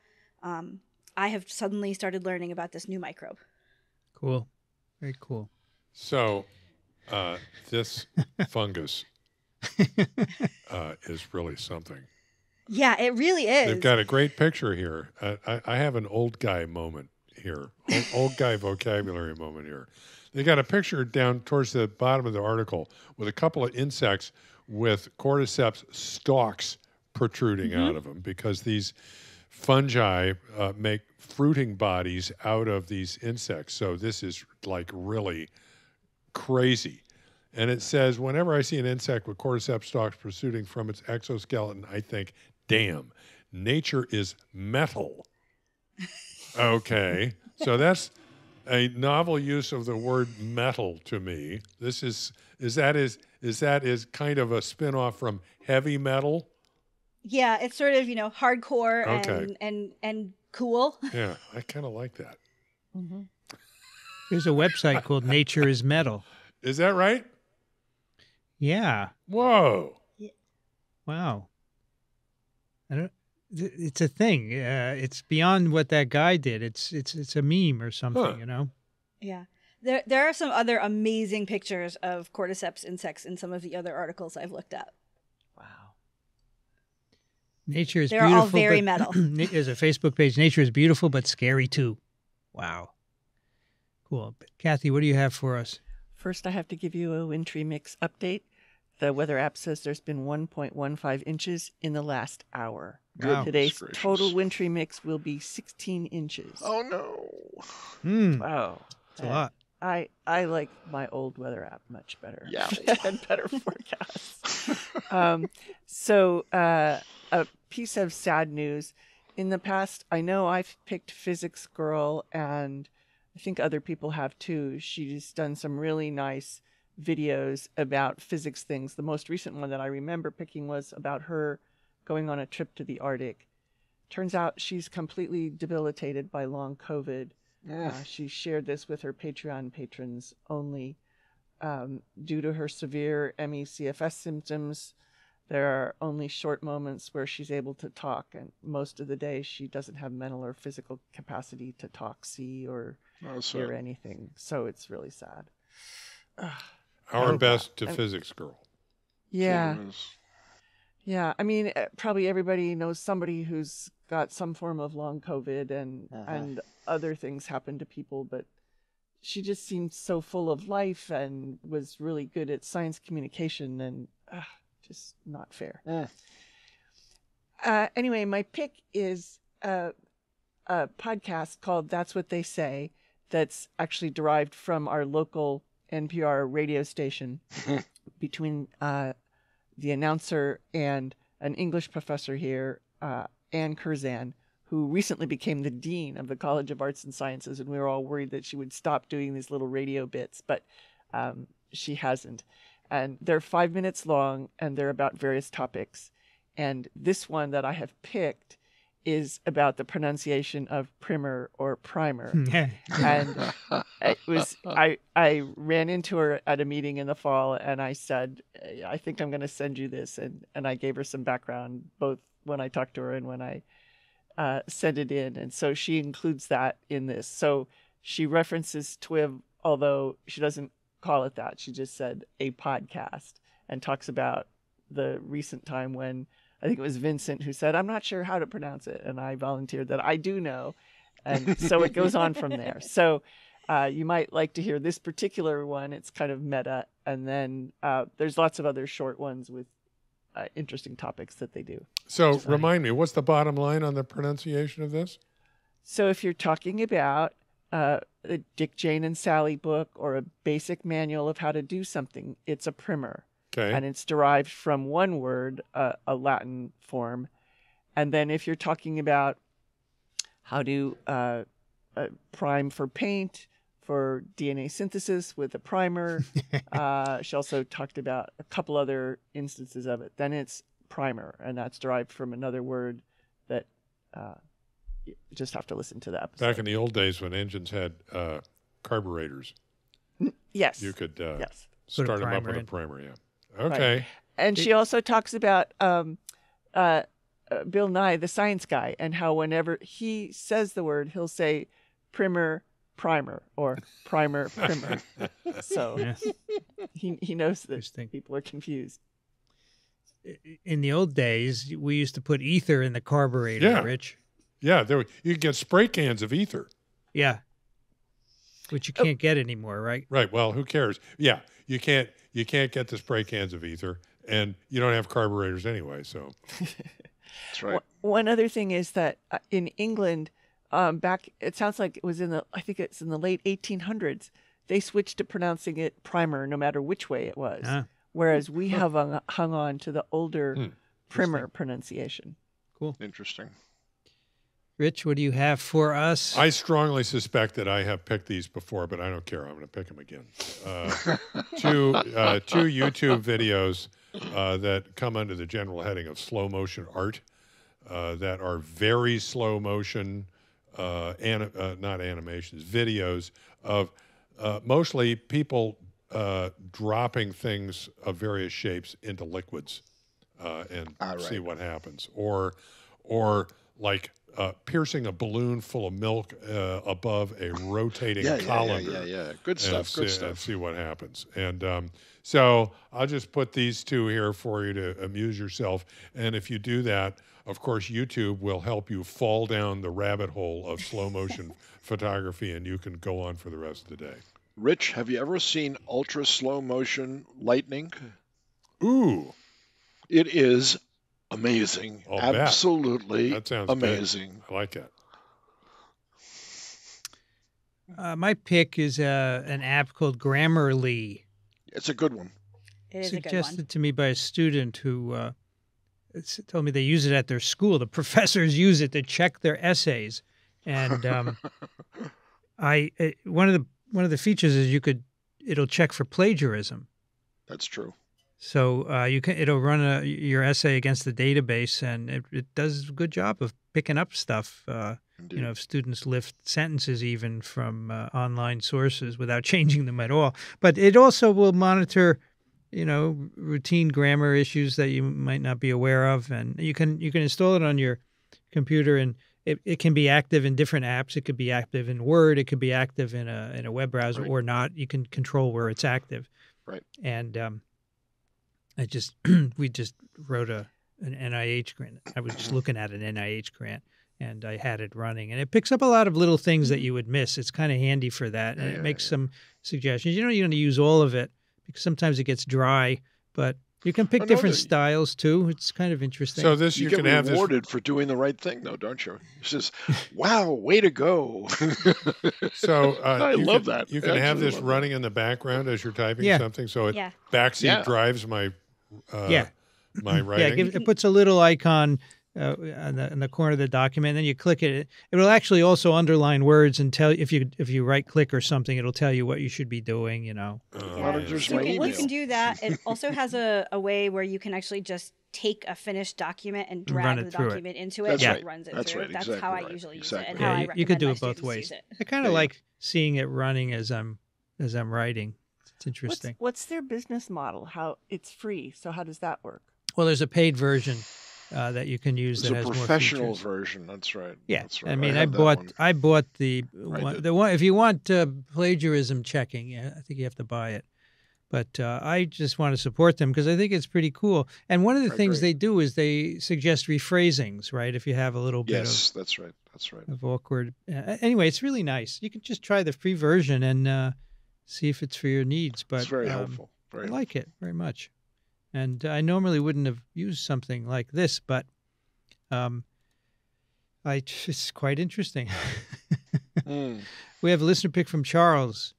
um, I have suddenly started learning about this new microbe. Cool. Very cool. So, uh, this fungus uh, is really something. Yeah, it really is. They've got a great picture here. I, I, I have an old guy moment here, old, old guy vocabulary moment here. They got a picture down towards the bottom of the article with a couple of insects with cordyceps stalks protruding out of them because these fungi uh, make fruiting bodies out of these insects. So this is like really crazy. And it says, whenever I see an insect with cordyceps stalks protruding from its exoskeleton, I think, damn, nature is metal. Okay. so that's a novel use of the word metal to me. This is is that is is that is kind of a spin-off from heavy metal? Yeah, it's sort of you know hardcore Okay. and and and cool. Yeah, I kind of like that. Mm-hmm. There's a website called Nature is Metal. Is that right? Yeah. Whoa. Wow. I don't. It's a thing. Uh, it's beyond what that guy did. It's it's it's a meme or something. Huh. You know. Yeah. There, there are some other amazing pictures of cordyceps insects in some of the other articles I've looked at. Wow. Nature is They're all beautiful. very but- metal. There's a Facebook page. Nature is beautiful but scary too. Wow. Cool. Kathy, what do you have for us? First, I have to give you a wintry mix update. The weather app says there's been 1.15 inches in the last hour. Wow. Today's Gracious. total wintry mix will be 16 inches. Oh no. Hmm. Wow. It's a lot. I I like my old weather app much better. Yeah. and better forecasts. um, so uh, a piece of sad news. In the past, I know I've picked Physics Girl, and I think other people have too. She's done some really nice videos about physics things. The most recent one that I remember picking was about her going on a trip to the Arctic. Turns out she's completely debilitated by long COVID. Uh, she shared this with her Patreon patrons only. Um, due to her severe E ME/CFS symptoms, there are only short moments where she's able to talk, and most of the day she doesn't have mental or physical capacity to talk, see, or Oh, hear anything. So it's really sad. Our best to I'm- physics girl. yeah. Yeah. I mean, uh, probably everybody knows somebody who's got some form of long COVID, and Uh-huh. and other things happen to people, but she just seemed so full of life and was really good at science communication, and uh, just not fair. Mm. Uh, anyway, my pick is a, a podcast called "That's What They Say." That's actually derived from our local NPR radio station between uh, the announcer and an English professor here, uh, Anne Curzan, who recently became the dean of the College of Arts and Sciences, and we were all worried that she would stop doing these little radio bits, but um, she hasn't. And they're five minutes long, and they're about various topics. And this one that I have picked is about the pronunciation of primer or primer. And it was I I ran into her at a meeting in the fall and I said I think I'm going to send you this. And and I gave her some background both when I talked to her and when I uh, sent it in. And so she includes that in this. So she references TWIV although she doesn't call it that. She just said a podcast and talks about the recent time when I think it was Vincent who said I'm not sure how to pronounce it and I volunteered that I do know and so it goes on from there. So uh, you might like to hear this particular one. It's kind of meta, and then uh, there's lots of other short ones with uh, interesting topics that they do. So remind me, what's the bottom line on the pronunciation of this? So if you're talking about uh, a Dick, Jane, and Sally book or a basic manual of how to do something, it's a primer, Okay. and it's derived from one word, uh, a Latin form. And then if you're talking about how to uh, uh, prime for paint, for DNA synthesis with a primer. uh, she also talked about a couple other instances of it. Then it's primer, and that's derived from another word that uh, you just have to listen to the episode. Back in the old days when engines had uh, carburetors, yes. you could uh, yes. Start them up with a primer. Yeah. Okay. And she also talks about um, uh, uh, Bill Nye, the science guy, and how whenever he says the word, he'll say primer, primer, or primer, primer. so Yeah. he, he knows that people are confused. In the old days, we used to put ether in the carburetor, Yeah. Rich. Yeah, there you get spray cans of ether. Yeah. Which you Oh. can't get anymore, right? Right. Well, who cares? Yeah, you can't you can't get the spray cans of ether, and you don't have carburetors anyway. So That's right. One- One other thing is that uh, in England, um, back it sounds like it was in the I think it's in the late 1800s. They switched to pronouncing it primer, no matter which way it was. Ah, Whereas we have hung, hung on to the older Hmm. primer pronunciation. Cool. Interesting. Rich, what do you have for us? I strongly suspect that I have picked these before, but I don't care. I'm going to pick them again. Uh, two uh, two YouTube videos uh, that come under the general heading of slow motion art uh, that are very slow motion, uh, ani- uh, not animations, videos of uh, mostly people uh, dropping things of various shapes into liquids uh, and right. see what happens, or or like. Uh, piercing a balloon full of milk uh, above a rotating Yeah, yeah, yeah, yeah, yeah. Good stuff. see, Good stuff. see what happens. And um, so I'll just put these two here for you to amuse yourself. And if you do that, of course, YouTube will help you fall down the rabbit hole of slow motion photography, and you can go on for the rest of the day. Rich, have you ever seen ultra slow motion lightning? Ooh, It is amazing. I'll bet. Absolutely that sounds good. amazing. I like that. Uh, my pick is uh, an app called Grammarly, It's a good one. It is a good one. suggested to me by a student who uh, told me they use it at their school. The professors use it to check their essays, and um, I it, one of the one of the features is you could it'll check for plagiarism. That's true. So uh, you can it'll run a, your essay against the database, and it, it does a good job of picking up stuff. Uh, you know, if students lift sentences even from uh, online sources without changing them at all. But it also will monitor, you know, routine grammar issues that you might not be aware of, and you can you can install it on your computer, and it, it can be active in different apps. It could be active in Word. It could be active in a in a web browser Right. or not. You can control where it's active. Right. And um, I just we just wrote a an NIH grant. I was just looking at an NIH grant and I had it running. And it picks up a lot of little things that you would miss. It's kind of handy for that. And Yeah, it makes yeah. some suggestions. You know, you're going to use all of it because sometimes it gets dry, but you can pick Oh, different the- styles too. It's kind of interesting. So this You, you, get can have this. rewarded for doing the right thing, though, don't you? It's just, wow, way to go. So uh, I love can, that. You can I have this love that. running in the background as you're typing Yeah. something. So it Yeah. backseat Yeah. drives my uh, Yeah. my yeah, writing. it, it puts a little icon uh, on the, in the corner of the document. And then you click it. It will actually also underline words and tell if you if you right click or something, it'll tell you what you should be doing. You know. Uh, Monitors You can, you can do that. It also has a, a way where you can actually just take a finished document and And run drag it the through it. document into it That's and right. it runs it That's through. right. That's Exactly how I right. usually use Exactly it and right. how Yeah, I you- recommend you could do my it both ways. use it. I kind of you- like seeing it running as I'm as I'm writing. It's What's, interesting. what's their business model? How it's free. So how does that work? Well, there's a paid version uh, that you can use It's that a has more professional features. version. That's right. Yeah, That's right. I mean, I, have that bought. I bought the I one, the one. If you want uh, plagiarism checking, yeah, I think you have to buy it. But uh, I just want to support them because I think it's pretty cool. And one of the I things agree. they do is they suggest rephrasings, right? If you have a little bit of Yes, that's right. That's right. of awkward. Uh, anyway, it's really nice. You can just try the free version and uh, see if it's for your needs. But it's very um, helpful. Very I like it very much. And I normally wouldn't have used something like this, but um, I it's quite interesting. Mm. we have a listener pick from Charles,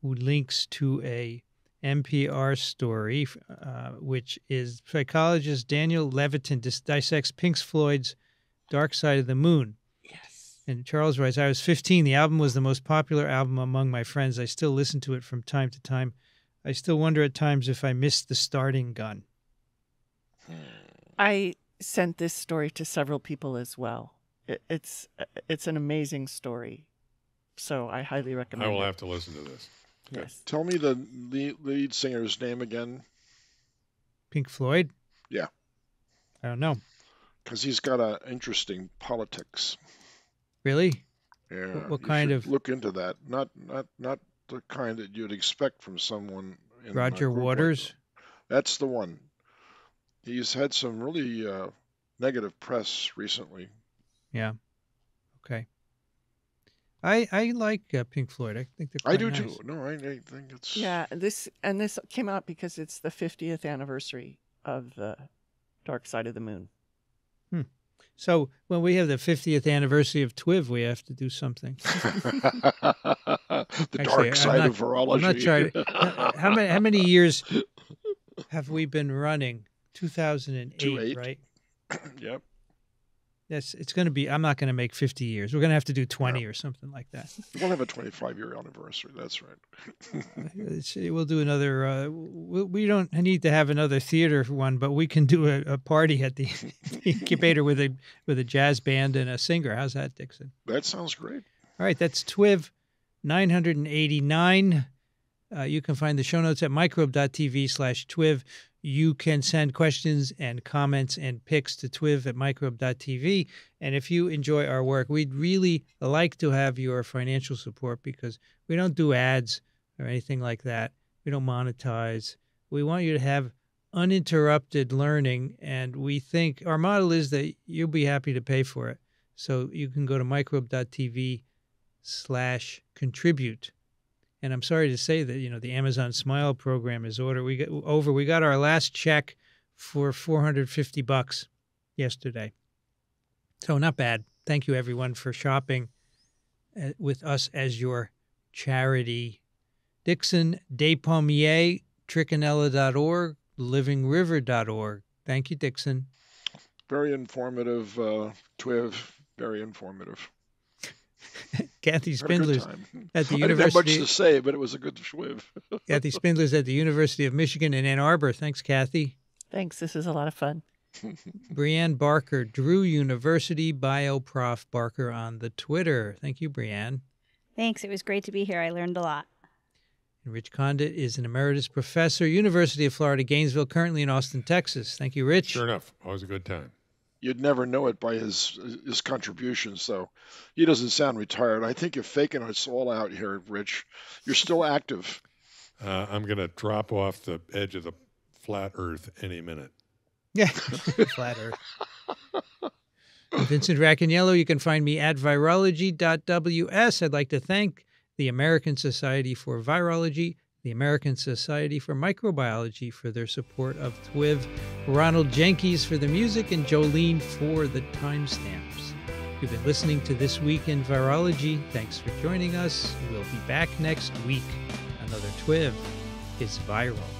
who links to a NPR story, uh, which is psychologist Daniel Levitin dis- dissects Pink Floyd's Dark Side of the Moon. Yes. And Charles writes, I was 15. The album was the most popular album among my friends. I still listen to it from time to time. I still wonder at times if I missed the starting gun. I sent this story to several people as well. It, it's uh, it's an amazing story, so I highly recommend. I will it. have to listen to this. Yes. Tell me the lead, lead singer's name again, Pink Floyd? Yeah. I don't know. because he's got an interesting politics. Really? Yeah. what you kind of- look into that? Not not not the kind that you'd expect from someone. In Roger Waters? That's the one. He's had some really uh, negative press recently. Yeah. Okay. I I like uh, Pink Floyd. I think they're quite I do nice. too. No, I, I think it's Yeah, this and this came out because it's the 50th anniversary of the Dark Side of the Moon. So when we have the 50th anniversary of TWIV, we have to do something. the Actually, dark side not- of virology. I'm not trying. how many how many years have we been running? 2008, Two right? yep. Yes, it's going to be. I'm not going to make 50 years. We're going to have to do 20 or something like that. We'll have a 25 year anniversary. That's right. We'll do another. Uh, we, we don't need to have another theater one, but we can do a, a party at the incubator with a with a jazz band and a singer. How's that, Dixon? That sounds great. All right, that's TWIV 989. Uh, you can find the show notes at microbe.tv slash TWIV. You can send questions and comments and pics to TWIV at microbe.tv. And if you enjoy our work, we'd really like to have your financial support because we don't do ads or anything like that. We don't monetize. We want you to have uninterrupted learning. And we think our model is that you'll be happy to pay for it. So you can go to microbe.tv slash contribute. And I'm sorry to say that, you know, the Amazon Smile program is order we got over. We got our last check for 450 bucks yesterday. So not bad. Thank you everyone for shopping uh, with us as your charity. Dixon Despommier, trichinella.org, livingriver.org. Thank you, Dixon. Very informative, uh, TWIV. Very informative. Kathy Had a good Spindler's at the I didn't have much University to say, but it was a good TWIV. Kathy Spindler's at the University of Michigan in Ann Arbor. Thanks, Kathy. Thanks. This is a lot of fun. Brianne Barker, Drew University BioProf Barker on the Twitter. Thank you, Brianne. Thanks. It was great to be here. I learned a lot. And Rich Condit is an emeritus professor, University of Florida, Gainesville, currently in Austin, Texas. Thank you, Rich. Sure enough, always a good time. You'd never know it by his his contributions, though. He doesn't sound retired. I think you're faking us all out here, Rich. You're still active. Uh, I'm going to drop off the edge of the flat Earth any minute. Yeah, flat Earth. Vincent Racaniello, you can find me at virology.ws. I'd like to thank the American Society for Virology, the American Society for Microbiology for their support of TWIV, Ronald Jenkins for the music, and Jolene for the timestamps. You've been listening to This Week in Virology. Thanks for joining us. We'll be back next week. Another TWIV is viral.